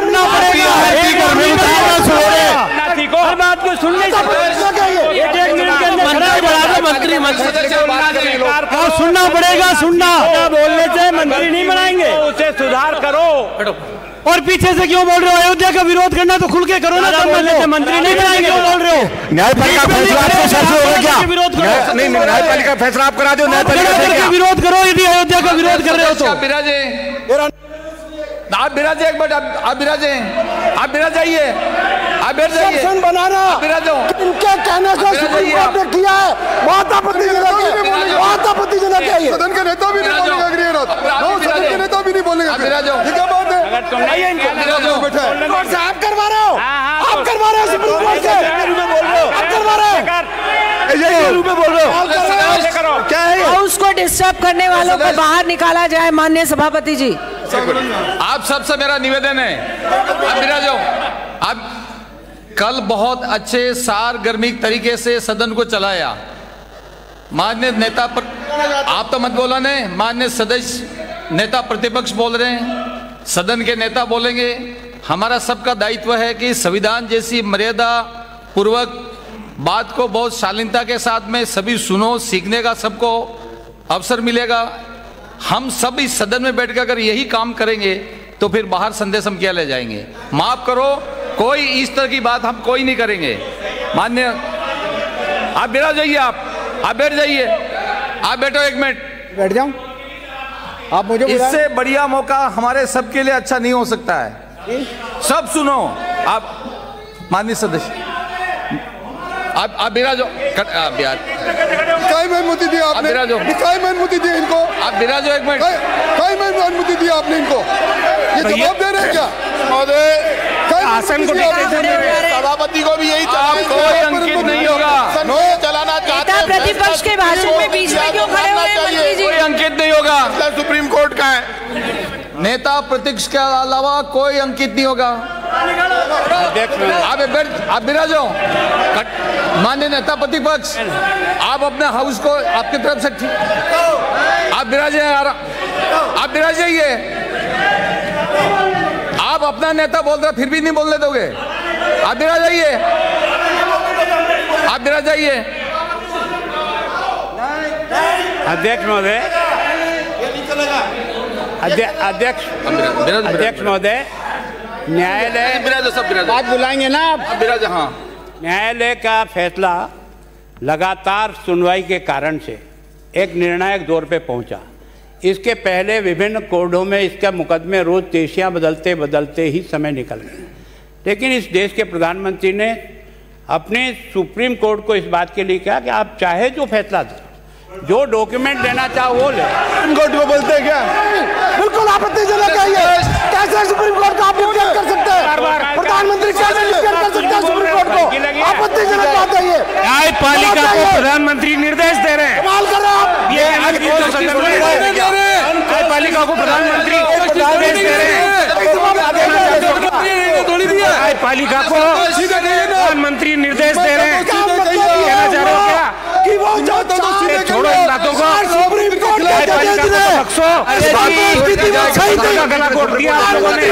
ना पड़ेगा ठीक है मैं उतारना छोड़े ना सीखो हर बात को सुन नहीं सकते एक एक मिनट के अंदर खड़ा मंत्री बिराजे और सुनना पड़ेगा सुनना। बोलने से मंत्री नहीं बनाएँगे उसे सुधार करो। और पीछे से क्यों बोल रहे हो? अयोध्या का विरोध करना तो खुल के करो ना तब बोलने से मंत्री नहीं बनाएँगे। क्यों बोल रहे हो? न्यायपालिका फैसला आपके सर से होगा क्या? विरोध करो। नहीं नहीं, न्यायपालिका फैसला आप करा दो न्यायपालिका विरोध करो यदि अयोध्या का विरोध कर रहे हो तो। आप बिराजे आप एक मिनट आप आप बिराजे आप बिराज जाइए आप बैठ जाइए सेक्शन बनाना। बिराज। जाओ इनके कहने से सुप्रीम कोर्ट ने किया है। बहुत आपत्तिजनक है बहुत आपत्तिजनक है सदन के नेता भी नहीं। बोलेगा अग्रिय रात। नो सदन के नेता भी नहीं बोलेगा बिराज। जाओ इनको बिराजो बैठा है। कोर्ट से आप करवा रहे हो। हाँ, हाँ, आप करवा रहे हो सुप्रीम कोर्ट से। हो आप करवा रहे हो। हो। हो। क्या है ये? हाउस को डिस्टर्ब करने वालों को बाहर निकाला जाए माननीय सभापति जी। आप सबसे मेरा निवेदन है। आप बिराजो आप कल बहुत अच्छे सार गर्मिक तरीके से सदन को चलाया। मान्य नेता पर आप तो मत बोला ने मान्य सदस्य नेता प्रतिपक्ष बोल रहे हैं, सदन के नेता बोलेंगे। हमारा सबका दायित्व है कि संविधान जैसी मर्यादा पूर्वक बात को बहुत शालीनता के साथ में सभी सुनो, सीखने का सबको अवसर मिलेगा। हम सब इस सदन में बैठकर अगर यही काम करेंगे तो फिर बाहर संदेश हम क्या ले जाएँगे? माफ़ करो कोई इस तरह की बात हम कोई नहीं करेंगे। मान्य आप बैठ जाइए आप। आप बैठ जाइए। आप बैठो एक मिनट। बैठ जाऊँ? आप मुझे इससे बढ़िया मौका हमारे सबके लिए अच्छा नहीं हो सकता है। सब सुनो। आप माननीय सदस्य। आप आप बिराजो कट- आप काय में अनुमति दी आपने। कई में अनुमति दी इनको। आप बिराजो एक मिनट। काय में अनुमति दी आपने इनको। ये जवाब दे रहे हैं क्या? महोदय आसन को हो रहे हैं। सभापति को भी यही कोई अंकित नहीं होगा। नो चलाना चाहते प्रतिपक्ष के भाषण में बीच में क्यों खड़े हैं मंत्री जी? कोई अंकित नहीं होगा। सुप्रीम कोर्ट का है। नेता प्रतिपक्ष के अलावा कोई अंकित नहीं होगा। आप आप मान्य नेता प्रतिपक्ष, आप अपने हाउस को आपकी तरफ़ से आप बिराजे आप बिराज जाइए आप अपना नेता बोल रहे फिर भी नहीं बोलने दोगे। आप बिराज जाइए आप बिराज जाइए अध्यक्ष महोदय। अध्यक्ष अध्यक्ष महोदय न्यायालय बात बुलाएँगे ना आप। आप हाँ। न्यायालय का फैसला लगातार सुनवाई के कारण से एक निर्णायक दौर पे पहुँचा। इसके पहले विभिन्न कोर्टों में इसका मुकदमे रोज तेशियाँ बदलते बदलते ही समय निकल गए लेकिन इस देश के प्रधानमंत्री ने अपने सुप्रीम कोर्ट को इस बात के लिए कहा कि आप चाहे जो फैसला दो। जो डॉक्यूमेंट देना चाहो वो ले सुप्रीम कोर्ट को बोलते हैं क्या बिल्कुल आपत्तिजनक है ये कैसे सुप्रीम कोर्ट का आप डिक्टेट कर सकते हैं प्रधानमंत्री कैसे कर सकते हैं सुप्रीम कोर्ट को आपत्तिजनक बात है ये न्यायपालिका को प्रधानमंत्री निर्देश दे रहे हैं कमाल कर रहे हैं आप में न्यायपालिका को प्रधानमंत्री निर्देश दे रहे हैं न्यायपालिका को प्रधानमंत्री निर्देश दे रहे हैं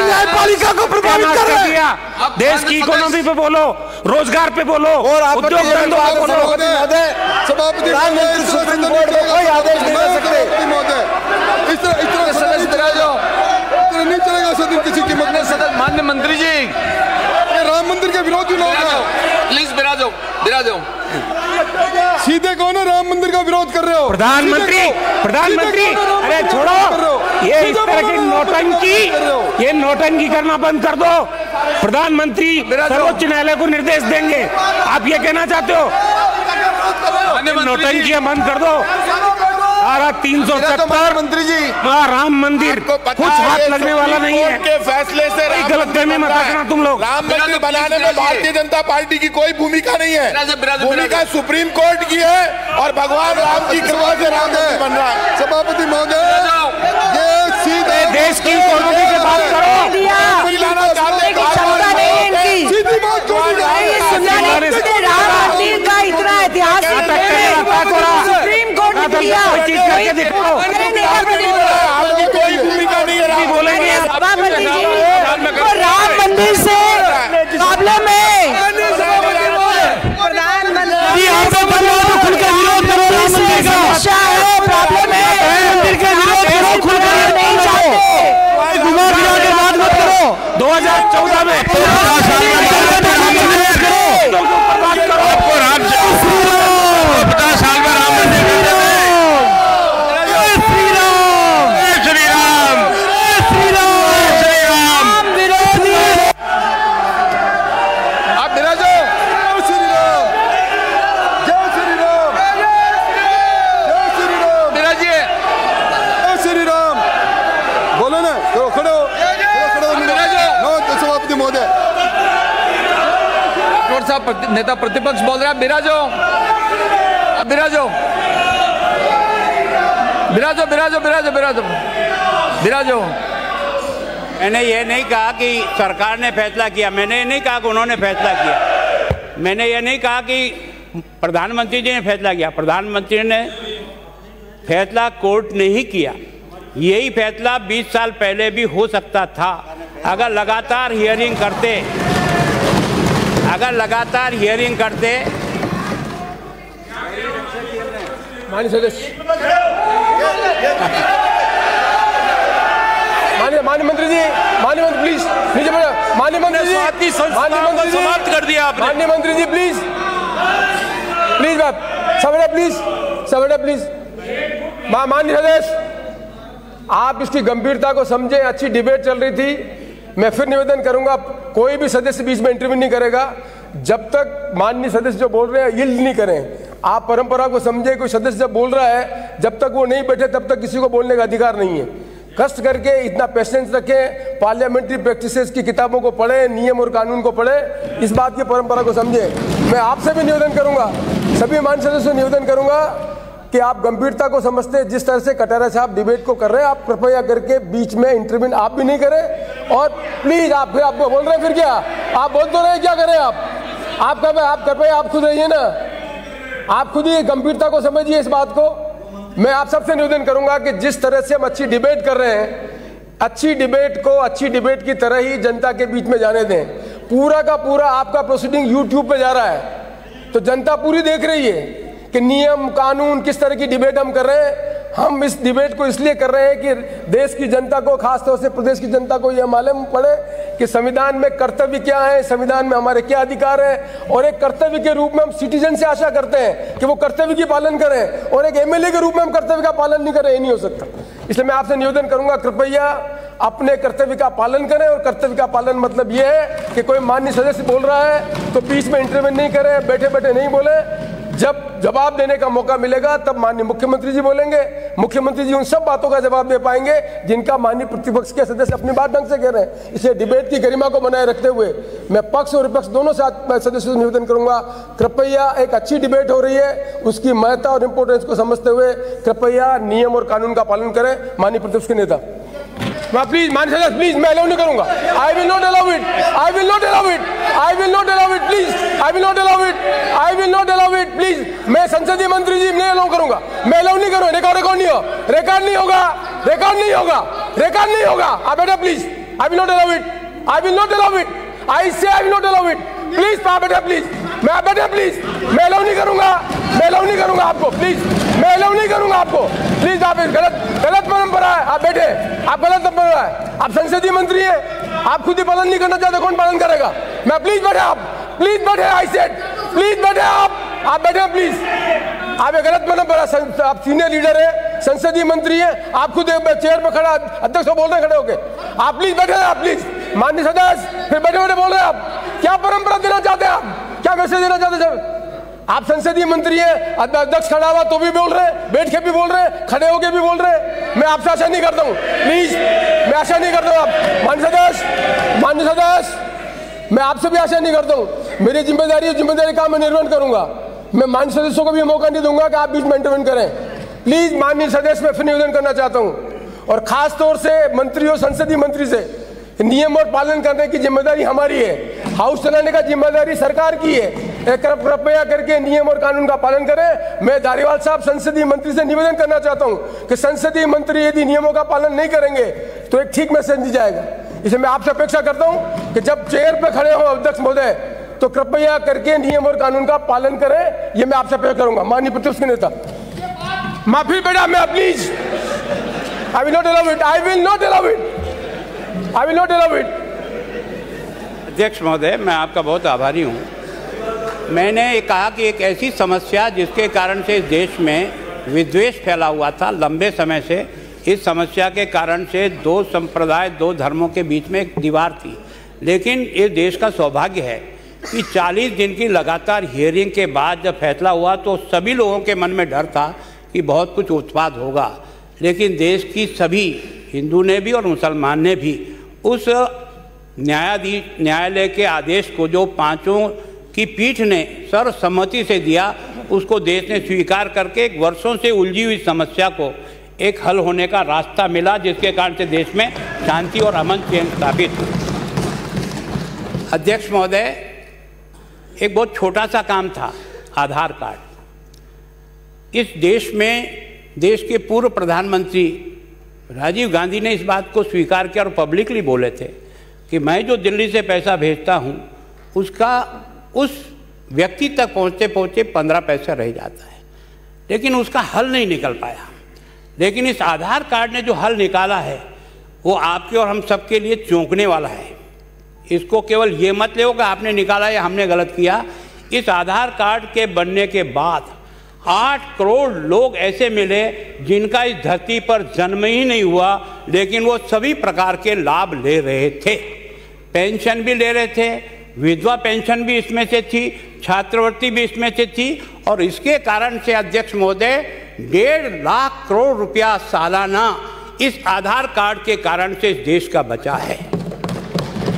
न्यायपालिका को प्रभावित कर हैं दिया। देश की इकोनॉमी पे बोलो रोज़गार पे बोलो और उद्योग बोलो। सुप्रीम कोर्ट को कोई आदेश नहीं दे सकते। इस तरह इस तरह सदस्य बिराजो इस नहीं चलेगा सदन किसी की मत सदन मान्य मंत्री जी। राम मंदिर के विरोधी लोग हैं। प्लीज़ बिराजो बिराजो। का विरोध कर रहे हो। प्रधानमंत्री प्रधानमंत्री अरे? छोड़ो। ये इस तरह की? नौटंकी ये नोटंकी करना बंद कर दो। प्रधानमंत्री सर्वोच्च न्यायालय को निर्देश देंगे। आप ये कहना चाहते हो? नोटंकी नौटंकियाँ बंद कर दो। धारा तीन सौ सत्तर। मंत्री जी वहाँ राम मंदिर। कुछ हाथ लगने वाला नहीं है। के फैसले से कोई गलत फहमी मत रखना तुम लोग। राम मंदिर बनाने में भारतीय जनता पार्टी की कोई भूमिका नहीं है। भूमिका सुप्रीम कोर्ट की है और भगवान राम की कृपा से राम मंदिर बन रहा है। सभापति महोदय ये सीधे देश की इकोनॉमी पे बात करो। सीधी बात को सुनना नहीं। राम मंदिर का इतना ऐतिहासिक दिया कोई भूमिका नहीं है बोलेंगे राम मंदिर से प्रॉब्लम है। प्रधानमंत्री खुल के विरोध करो राम मंदिर का समस्या है प्रॉब्लम है मंदिर के विरोध करो खुल के हम नहीं चाहते घुमा फिरा के बात मत करो 2014 में आपको राम पचास साल में राम मंदिर श्री राम श्री राम श्री राम श्री राम साहब प्रति- नेता प्रतिपक्ष बोल रहे हैं आप बिराजो आप बिराजो बिराजो बिराजो बिराजो बिराजो बिराजो मैंने ये नहीं कहा कि सरकार ने फैसला किया। मैंने ये नहीं कहा कि उन्होंने फैसला किया। मैंने ये नहीं कहा कि प्रधानमंत्री जी ने फैसला किया। प्रधानमंत्री ने फैसला कोर्ट ने ही किया। यही फैसला 20 साल पहले भी हो सकता था। अगर लगातार हियरिंग करते, अगर लगातार हियरिंग करते माननीय सदस्य माननीय माननीय मंत्री जी माननीय मंत्री प्लीज़ बैठो माननीय मंत्री जी माननीय मंत्री जी समाप्त कर दिया आपने। माननीय मंत्री जी प्लीज़ प्लीज़ बात सवेरे प्लीज़ सवेरे प्लीज़ मा- माननीय सदस्य आप इसकी गंभीरता को समझे अच्छी डिबेट चल रही थी। मैं फिर निवेदन करूँगा कोई भी सदस्य बीच में इंटरव्यू नहीं करेगा। जब तक माननीय सदस्य जो बोल रहे हैं यील्ड नहीं करें। आप परंपरा को समझे, कोई सदस्य जब बोल रहा है, जब तक वो नहीं बैठे, तब तक किसी को बोलने का अधिकार नहीं है। कष्ट करके इतना पेशेंस रखें पार्लियामेंट्री प्रैक्टिसेस की किताबों को पढ़ें, नियम और कानून को पढ़ें, इस बात की परंपरा को समझें। मैं आपसे भी निवेदन करूँगा, सभी मान्य सदस्यों से निवेदन करूँगा कि आप गंभीरता को समझते जिस तरह से कटारा साहब डिबेट को कर रहे हैं, आप कृपया करके बीच में इंटरव्यू आप भी नहीं करें। और प्लीज़ आप फिर आपको बोल रहे हैं फिर क्या? आप बोल तो रहे क्या करें आप? आप कब आप कृपया आप खुद रहिए ना। आप खुद ही गंभीरता को समझिए इस बात को। मैं आप सबसे निवेदन करूँगा कि जिस तरह से हम अच्छी डिबेट कर रहे हैं, अच्छी डिबेट को अच्छी डिबेट की तरह ही जनता के बीच में जाने दें। पूरा का पूरा आपका प्रोसीडिंग यूट्यूब पे जा रहा है। तो जनता पूरी देख रही है कि नियम, कानून, किस तरह की डिबेट हम कर रहे हैं। हम इस डिबेट को इसलिए कर रहे हैं कि देश की जनता को, खासतौर से प्रदेश की जनता को यह मालूम पड़े कि संविधान में कर्तव्य क्या है, संविधान में हमारे क्या अधिकार है, और एक कर्तव्य के रूप में हम सिटीजन से आशा करते हैं कि वो कर्तव्य की पालन करें, और एक एमएलए के रूप में हम कर्तव्य का पालन नहीं करें, ये नहीं हो सकता। इसलिए मैं आपसे निवेदन करूँगा, कृपया अपने कर्तव्य का पालन करें, और कर्तव्य का पालन मतलब ये है कि कोई मान्य सदस्य बोल रहा है तो बीच में इंटरव्यू नहीं करें बैठे बैठे नहीं बोले जब जवाब देने का मौका मिलेगा, तब माननीय मुख्यमंत्री जी बोलेंगे। मुख्यमंत्री जी उन सब बातों का जवाब दे पाएँगे, जिनका माननीय प्रतिपक्ष के सदस्य अपनी बात ढंग से कह रहे हैं। इसलिए डिबेट की गरिमा को बनाए रखते हुए मैं पक्ष और विपक्ष दोनों से मैं सदस्यों से निवेदन करूँगा, कृपया एक अच्छी डिबेट हो रही है, उसकी महत्ता और इंपोर्टेंस को समझते हुए कृपया नियम और कानून का पालन करें, माननीय प्रतिपक्ष के नेता। मैं प्लीज़ मान सदस्य प्लीज़ मैं अलाउ नहीं करूँगा। I will not allow it I will not allow it I will not allow it please I will not allow it I will not allow it please मैं संसदीय मंत्री जी नहीं अलाउ करूँगा। मैं अलाउ नहीं करूँगा। रिकॉर्ड रिकॉर्ड नहीं हो। रिकॉर्ड नहीं होगा। रिकॉर्ड नहीं होगा। रिकॉर्ड नहीं होगा। आप बेटा please I will not allow it I will not allow it I say I will not allow it please आप बेटा प्लीज़ मैं आप बेटा प्लीज़ मैं अलाउ नहीं करूँगा। मैं अलाउ नहीं करूँगा आपको प्लीज़ मैं अलाउ नहीं करूँगा आपको। प्लीज़ आप गलत गलत परंपरा है आप बैठे। आप गलत परंपरा है आप संसदीय मंत्री हैं। आप खुद ही पालन नहीं करना चाहते, कौन पालन करेगा? मैं प्लीज़ बैठे आप। प्लीज़ बैठे आई सेड प्लीज़ बैठे आप। आप बैठे प्लीज़ आप ये गलत परंपरा आप सीनियर लीडर है, संसदीय मंत्री है। आप खुद एक चेयर पर खड़ा, अध्यक्ष बोल रहे खड़े होके। आप प्लीज़ बैठे आप प्लीज़ माननीय सदस्य, फिर बैठे बैठे बोल रहे आप। क्या परंपरा देना चाहते हैं आप? क्या मैसेज देना चाहते हैं सर? आप संसदीय मंत्री हैं अध्यक्ष खड़ा हुआ तो भी बोल रहे बैठ के भी बोल रहे खड़े होके भी बोल रहे मैं आपसे आशा नहीं करता हूँ। प्लीज़ मैं आशा नहीं करता हूँ आप। मान्य सदस्य मान्य सदस्य, मैं आपसे भी आशा नहीं करता हूँ। मेरी ज़िम्मेदारी ज़िम्मेदारी का मैं निर्वहन करूँगा। मैं मान्य सदस्यों को भी मौका नहीं दूँगा कि आप बीच में इंटरवेन करें। प्लीज़ माननीय सदस्य, मैं फिर निवेदन करना चाहता हूँ। और खास तौर से मंत्री और संसदीय मंत्री से नियम और पालन करने की ज़िम्मेदारी हमारी है। हाउस चलाने का ज़िम्मेदारी सरकार की है। कृपया करके नियम और कानून का पालन करें। मैं धारीवाल साहब संसदीय मंत्री से निवेदन करना चाहता हूँ कि संसदीय मंत्री यदि नियमों का पालन नहीं करेंगे तो एक ठीक मैसेज दी जाएगा। इसे मैं आपसे अपेक्षा करता हूँ कि जब चेयर पे खड़े हो अध्यक्ष महोदय तो कृपया करके नियम और कानून का पालन करें। यह मैं आपसे अपेक्षा करूँगा। माननीय प्रतिपक्ष के नेता। माफ़ी बेटा, मैं please I will not allow it I will not allow it I will not allow it अध्यक्ष महोदय, मैं आपका बहुत आभारी हूँ। मैंने ये कहा कि एक ऐसी समस्या जिसके कारण से इस देश में विद्वेष फैला हुआ था लंबे समय से, इस समस्या के कारण से दो संप्रदाय, दो धर्मों के बीच में एक दीवार थी। लेकिन इस देश का सौभाग्य है कि 40 दिन की लगातार हियरिंग के बाद जब फैसला हुआ तो सभी लोगों के मन में डर था कि बहुत कुछ उत्पाद होगा। लेकिन देश की सभी हिंदू ने भी और मुसलमान ने भी उस न्यायाधीश, न्यायालय के आदेश को जो पाँचों की पीठ ने सर्वसम्मति से दिया, उसको देश ने स्वीकार करके एक वर्षों से उलझी हुई समस्या को एक हल होने का रास्ता मिला, जिसके कारण से देश में शांति और अमन चैन स्थापित हुई। अध्यक्ष महोदय, एक बहुत छोटा सा काम था, आधार कार्ड। इस देश में देश के पूर्व प्रधानमंत्री राजीव गांधी ने इस बात को स्वीकार किया और पब्लिकली बोले थे कि मैं जो दिल्ली से पैसा भेजता हूँ, उसका, उस व्यक्ति तक पहुँचते पहुँचते पंद्रह पैसा रह जाता है। लेकिन उसका हल नहीं निकल पाया। लेकिन इस आधार कार्ड ने जो हल निकाला है, वो आपके और हम सबके लिए चौंकने वाला है। इसको केवल ये मत ले कि आपने निकाला या हमने गलत किया। इस आधार कार्ड के बनने के बाद आठ करोड़ लोग ऐसे मिले जिनका इस धरती पर जन्म ही नहीं हुआ, लेकिन वो सभी प्रकार के लाभ ले रहे थे। पेंशन भी ले रहे थे, विधवा पेंशन भी इसमें से थी, छात्रवृत्ति भी इसमें से थी, और इसके कारण से अध्यक्ष महोदय, डेढ़ लाख करोड़ रुपया सालाना इस आधार कार्ड के कारण से इस देश का बचा है।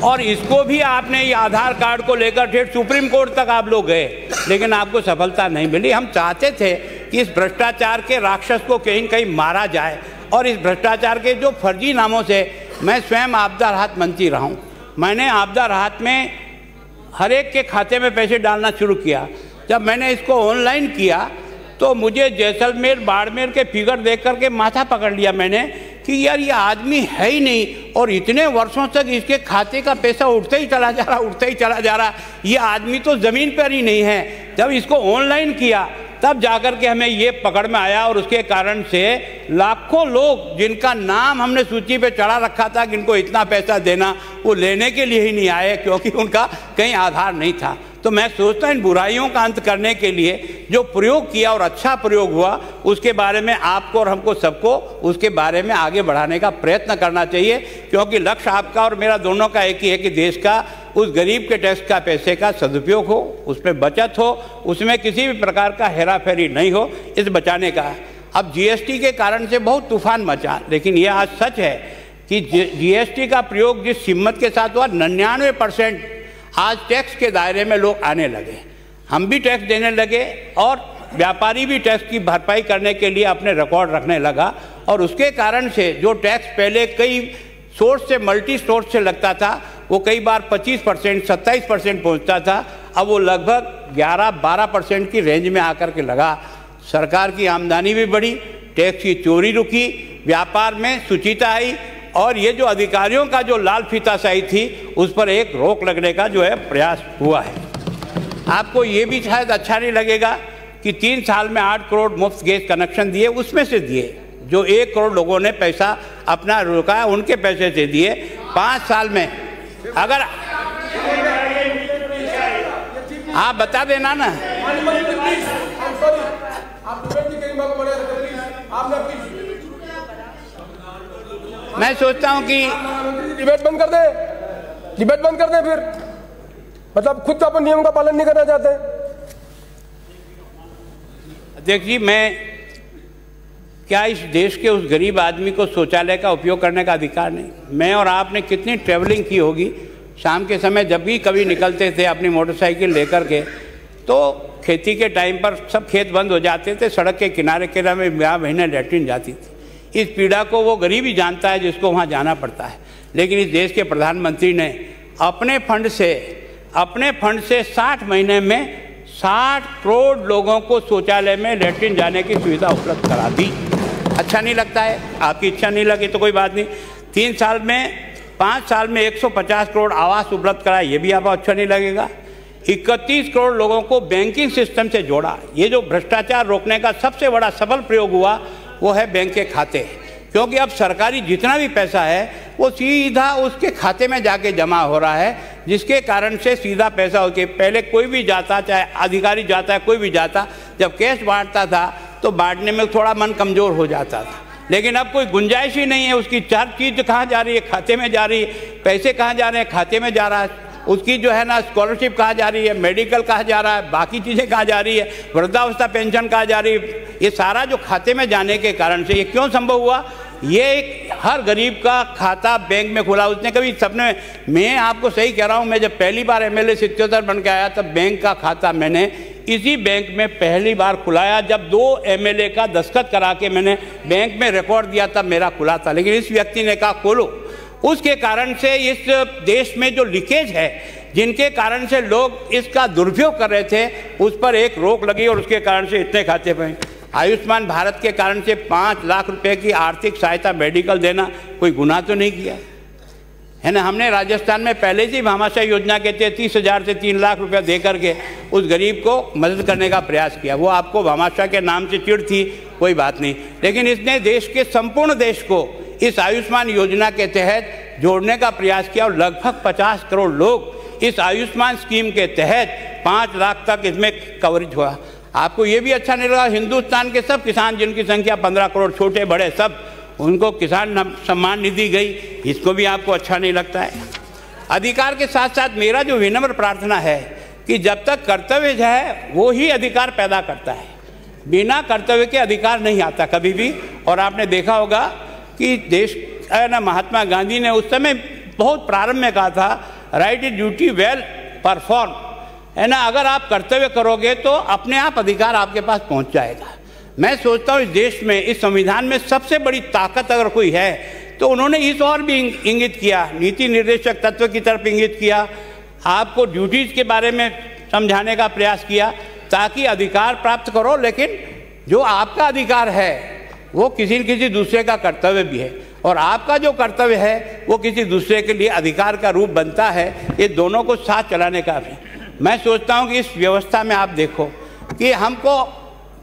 और इसको भी आपने ये आधार कार्ड को लेकर फिर सुप्रीम कोर्ट तक आप लोग गए। लेकिन आपको सफलता नहीं मिली। हम चाहते थे कि इस भ्रष्टाचार के राक्षस को कहीं कहीं मारा जाए और इस भ्रष्टाचार के जो फर्जी नामों से मैं स्वयं आपदा राहत मंत्री रहा हूँ। मैंने आपदा राहत में हर एक के खाते में पैसे डालना शुरू किया। जब मैंने इसको ऑनलाइन किया तो मुझे जैसलमेर, बाड़मेर के फिगर देख करके माथा पकड़ लिया मैंने कि यार ये आदमी है ही नहीं, और इतने वर्षों तक इसके खाते का पैसा उठते ही चला जा रहा, उठता ही चला जा रहा। ये आदमी तो ज़मीन पर ही नहीं है। जब इसको ऑनलाइन किया, तब जाकर के हमें ये पकड़ में आया, और उसके कारण से लाखों लोग जिनका नाम हमने सूची पे चढ़ा रखा था कि इनको इतना पैसा देना, वो लेने के लिए ही नहीं आए, क्योंकि उनका कहीं आधार नहीं था। तो मैं सोचता हूँ इन बुराइयों का अंत करने के लिए जो प्रयोग किया और अच्छा प्रयोग हुआ, उसके बारे में आपको और हमको सबको उसके बारे में आगे बढ़ाने का प्रयत्न करना चाहिए, क्योंकि लक्ष्य आपका और मेरा दोनों का एक ही है कि देश का, उस गरीब के टैक्स का, पैसे का सदुपयोग हो, उसमें बचत हो, उसमें किसी भी प्रकार का हेराफेरी नहीं हो, इस बचाने का। अब जीएसटी के कारण से बहुत तूफ़ान मचा, लेकिन यह आज सच है कि जीएसटी का प्रयोग जिस हिम्मत के साथ हुआ, निन्यानवे परसेंट आज टैक्स के दायरे में लोग आने लगे। हम भी टैक्स देने लगे और व्यापारी भी टैक्स की भरपाई करने के लिए अपने रिकॉर्ड रखने लगा और उसके कारण से जो टैक्स पहले कई सोर्स से मल्टी सोर्स से लगता था, वो कई बार 25 परसेंट, सत्ताईस परसेंट पहुँचता था। अब वो लगभग 11-12 परसेंट की रेंज में आकर के लगा। सरकार की आमदनी भी बढ़ी टैक्स की चोरी रुकी, व्यापार में सुचिता आई और ये जो अधिकारियों का जो लाल फीताशाही थी, उस पर एक रोक लगने का जो है प्रयास हुआ है। आपको ये भी शायद अच्छा नहीं लगेगा कि तीन साल में आठ करोड़ मुफ़्त गैस कनेक्शन दिए, उसमें से दिए, जो एक करोड़ लोगों ने पैसा अपना रुका, उनके पैसे से दिए। पाँच साल में अगर आप बता देना ना। मैं सोचता हूँ कि डिबेट बंद कर दे। डिबेट बंद कर दे फिर। मतलब खुद तो अपन नियम का पालन नहीं करना चाहते। जी मैं क्या इस देश के उस गरीब आदमी को शौचालय का उपयोग करने का अधिकार नहीं? मैं और आपने कितनी ट्रेवलिंग की होगी? शाम के समय जब भी कभी निकलते थे अपनी मोटरसाइकिल लेकर के तो खेती के टाइम पर सब खेत बंद हो जाते थे सड़क के किनारे किनारे में ब्याह बहनें लेटरिन जाती थी। इस पीड़ा को वो गरीब ही जानता है, जिसको वहाँ जाना पड़ता है। लेकिन इस देश के प्रधानमंत्री ने अपने फंड से, अपने फंड से 60 महीने में 60 करोड़ लोगों को शौचालय में लेटरिन जाने की सुविधा उपलब्ध करा दी। अच्छा नहीं लगता है? आपकी इच्छा नहीं लगी तो कोई बात नहीं। तीन साल में, पाँच साल में 150 करोड़ आवास उपलब्ध कराए, ये भी आपको अच्छा नहीं लगेगा? इकतीस करोड़ लोगों को बैंकिंग सिस्टम से जोड़ा। ये जो भ्रष्टाचार रोकने का सबसे बड़ा सफल प्रयोग हुआ वो है बैंक के खाते। क्योंकि अब सरकारी जितना भी पैसा है, वो सीधा उसके खाते में जाके जमा हो रहा है, जिसके कारण से सीधा पैसा होके पहले कोई भी जाता, चाहे अधिकारी जाता है कोई भी जाता, जब कैश बांटता था तो बांटने में थोड़ा मन कमज़ोर हो जाता था। लेकिन अब कोई गुंजाइश ही नहीं है, उसकी चार चीज़ कहाँ जा रही है? खाते में जा रही है। पैसे कहाँ जा रहे हैं? खाते में जा रहा है। उसकी जो है ना स्कॉलरशिप कहाँ जा रही है मेडिकल कहाँ जा रहा है, बाकी चीज़ें कहाँ जा रही है, वृद्धावस्था पेंशन कहाँ जा रही है, ये सारा जो खाते में जाने के कारण से ये क्यों संभव हुआ? ये एक हर गरीब का खाता बैंक में खुला, उसने कभी सपने मैं आपको सही कह रहा हूँ, मैं जब पहली बार एमएलए सित्योतर बन के आया, तब बैंक का खाता मैंने इसी बैंक में पहली बार खुलाया, जब दो एमएलए का दस्तखत करा के मैंने बैंक में रिकॉर्ड दिया, तब मेरा खुला था। लेकिन इस व्यक्ति ने कहा, खोलो उसके कारण से इस देश में जो लीकेज है, जिनके कारण से लोग इसका दुरुपयोग कर रहे थे, उस पर एक रोक लगी और उसके कारण से इतने खाते पे आयुष्मान भारत के कारण से पाँच लाख रुपए की आर्थिक सहायता मेडिकल देना कोई गुनाह तो नहीं किया। है ना, हमने राजस्थान में पहले से भामाशाह योजना के तहत तीस हज़ार से तीन लाख रुपया दे करके उस गरीब को मदद करने का प्रयास किया। वो आपको भामाशाह के नाम से चिड़ थी, कोई बात नहीं। लेकिन इसने देश के संपूर्ण देश को इस आयुष्मान योजना के तहत जोड़ने का प्रयास किया और लगभग 50 करोड़ लोग इस आयुष्मान स्कीम के तहत पाँच लाख तक इसमें कवरेज हुआ। आपको ये भी अच्छा नहीं लगा, हिंदुस्तान के सब किसान जिनकी संख्या पंद्रह करोड़, छोटे, बड़े, सब, उनको किसान सम्मान निधि गई, इसको भी आपको अच्छा नहीं लगता है। अधिकार के साथ साथ मेरा जो विनम्र प्रार्थना है कि जब तक कर्तव्य है, वो ही अधिकार पैदा करता है। बिना कर्तव्य के अधिकार नहीं आता कभी भी, और आपने देखा होगा कि देश ना, महात्मा गांधी ने उस समय बहुत प्रारंभ में कहा था right is duty well perform है ना, अगर आप कर्तव्य करोगे तो अपने आप अधिकार आपके पास पहुँच जाएगा। मैं सोचता हूँ इस देश में, इस संविधान में सबसे बड़ी ताकत अगर कोई है तो उन्होंने इस और भी इंगित किया, नीति निर्देशक तत्व की तरफ़ इंगित किया, आपको ड्यूटीज़ के बारे में समझाने का प्रयास किया, ताकि अधिकार प्राप्त करो, लेकिन जो आपका अधिकार है वो किसी न किसी दूसरे का कर्तव्य भी है। और आपका जो कर्तव्य है, वो किसी दूसरे के लिए अधिकार का रूप बनता है। ये दोनों को साथ चलाने का भी। मैं सोचता हूँ कि इस व्यवस्था में आप देखो कि हमको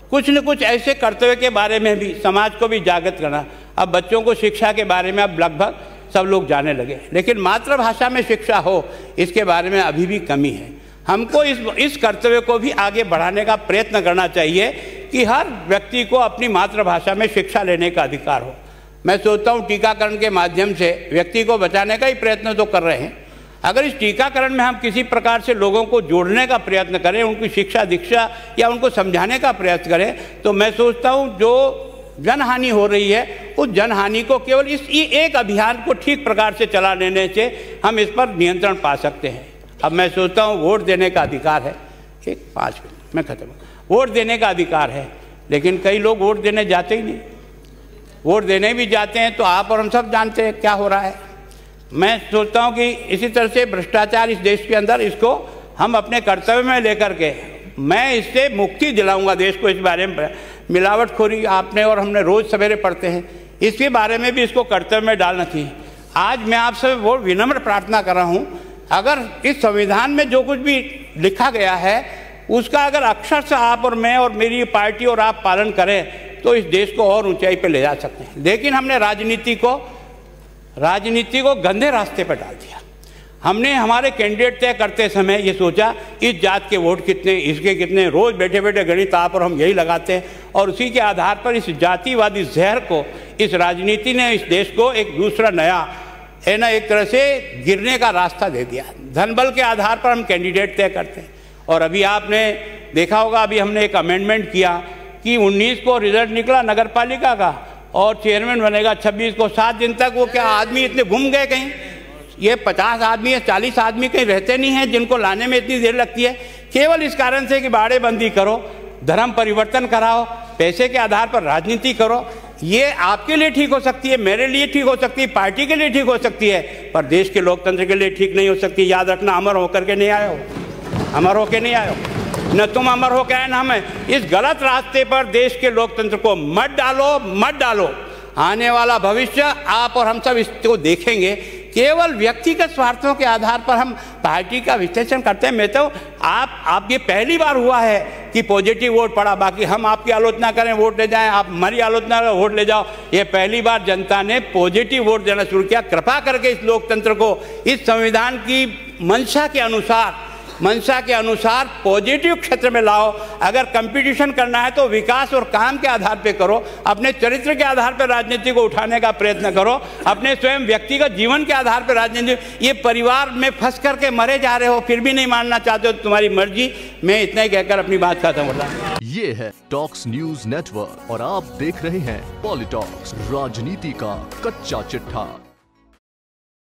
कुछ न कुछ ऐसे कर्तव्य के बारे में भी, समाज को भी जागृत करना। अब बच्चों को शिक्षा के बारे में अब लगभग सब लोग जाने लगे। लेकिन मातृभाषा में शिक्षा हो, इसके बारे में अभी भी कमी है। हमको इस इस कर्तव्य को भी आगे बढ़ाने का प्रयत्न करना चाहिए कि हर व्यक्ति को अपनी मातृभाषा में शिक्षा लेने का अधिकार हो। मैं सोचता हूँ टीकाकरण के माध्यम से व्यक्ति को बचाने का ही प्रयत्न तो कर रहे हैं। अगर इस टीकाकरण में हम किसी प्रकार से लोगों को जोड़ने का प्रयत्न करें, उनकी शिक्षा दीक्षा या उनको समझाने का प्रयास करें तो मैं सोचता हूँ जो जनहानि हो रही है, उस जनहानि को केवल इस एक अभियान को ठीक प्रकार से चला लेने से हम इस पर नियंत्रण पा सकते हैं। अब मैं सोचता हूँ वोट देने का अधिकार है। एक पाँच मिनट, मैं खत्म वोट देने का अधिकार है, लेकिन कई लोग वोट देने जाते ही नहीं। वोट देने भी जाते हैं तो आप और हम सब जानते हैं क्या हो रहा है। मैं सोचता हूँ कि इसी तरह से भ्रष्टाचार इस देश के अंदर, इसको हम अपने कर्तव्य में लेकर के, मैं इससे मुक्ति दिलाऊँगा देश को इस बारे में। मिलावटखोरी आपने और हमने रोज़ सवेरे पढ़ते हैं, इसके बारे में भी इसको कर्तव्य में डालना चाहिए। आज मैं आपसे वो विनम्र प्रार्थना कर रहा हूँ अगर इस संविधान में जो कुछ भी लिखा गया है, उसका अगर अक्षर से आप और मैं और मेरी पार्टी और आप पालन करें तो इस देश को और ऊंचाई पर ले जा सकते हैं। लेकिन हमने राजनीति को राजनीति को गंदे रास्ते पर डाल दिया। हमने हमारे कैंडिडेट तय करते समय ये सोचा, इस जात के वोट कितने, इसके कितने, रोज बैठे बैठे गणित आप और हम यही लगाते हैं, और उसी के आधार पर इस जातिवादी जहर को, इस राजनीति ने इस देश को एक दूसरा नया है ना एक तरह से गिरने का रास्ता दे दिया। धनबल के आधार पर हम कैंडिडेट तय करते हैं। और अभी आपने देखा होगा, अभी हमने एक अमेंडमेंट किया कि 19 को रिज़ल्ट निकला नगर पालिका का और चेयरमैन बनेगा 26 को सात दिन तक वो क्या आदमी इतने घूम गए कहीं? ये 50 आदमी या 40 आदमी कहीं रहते नहीं हैं जिनको लाने में इतनी देर लगती है। केवल इस कारण से कि बाड़ेबंदी करो, धर्म परिवर्तन कराओ, पैसे के आधार पर राजनीति करो ये आपके लिए ठीक हो सकती है, मेरे लिए ठीक हो सकती है, पार्टी के लिए ठीक हो सकती है, पर देश के लोकतंत्र के लिए ठीक नहीं हो सकती। याद रखना, अमर होकर के नहीं आयो अमर होकर नहीं आयो न तुम अमर हो आए, ना हमें। इस गलत रास्ते पर देश के लोकतंत्र को मत डालो मत डालो। आने वाला भविष्य आप और हम सब इसको देखेंगे। केवल व्यक्तिगत स्वार्थों के आधार पर हम पार्टी का विश्लेषण करते हैं। मैं तो आप आप ये पहली बार हुआ है कि पॉजिटिव वोट पड़ा। बाकी हम आपकी आलोचना करें वोट ले जाएँ। आप हमारी आलोचना करें वोट ले जाओ। ये पहली बार जनता ने पॉजिटिव वोट देना शुरू किया। कृपा करके इस लोकतंत्र को, इस संविधान की मंशा के अनुसार मंशा के अनुसार पॉजिटिव क्षेत्र में लाओ। अगर कंपटीशन करना है तो विकास और काम के आधार पर करो। अपने चरित्र के आधार पर राजनीति को उठाने का प्रयत्न करो। अपने स्वयं व्यक्तिगत जीवन के आधार पर राजनीति, ये परिवार में फंस करके मरे जा रहे हो, फिर भी नहीं मानना चाहते हो तुम्हारी मर्ज़ी। मैं इतना ही कहकर अपनी बात खत्म हो रहा ये है टॉक्स न्यूज़ नेटवर्क और आप देख रहे हैं पॉलिटॉक्स, राजनीति का कच्चा चिट्ठा।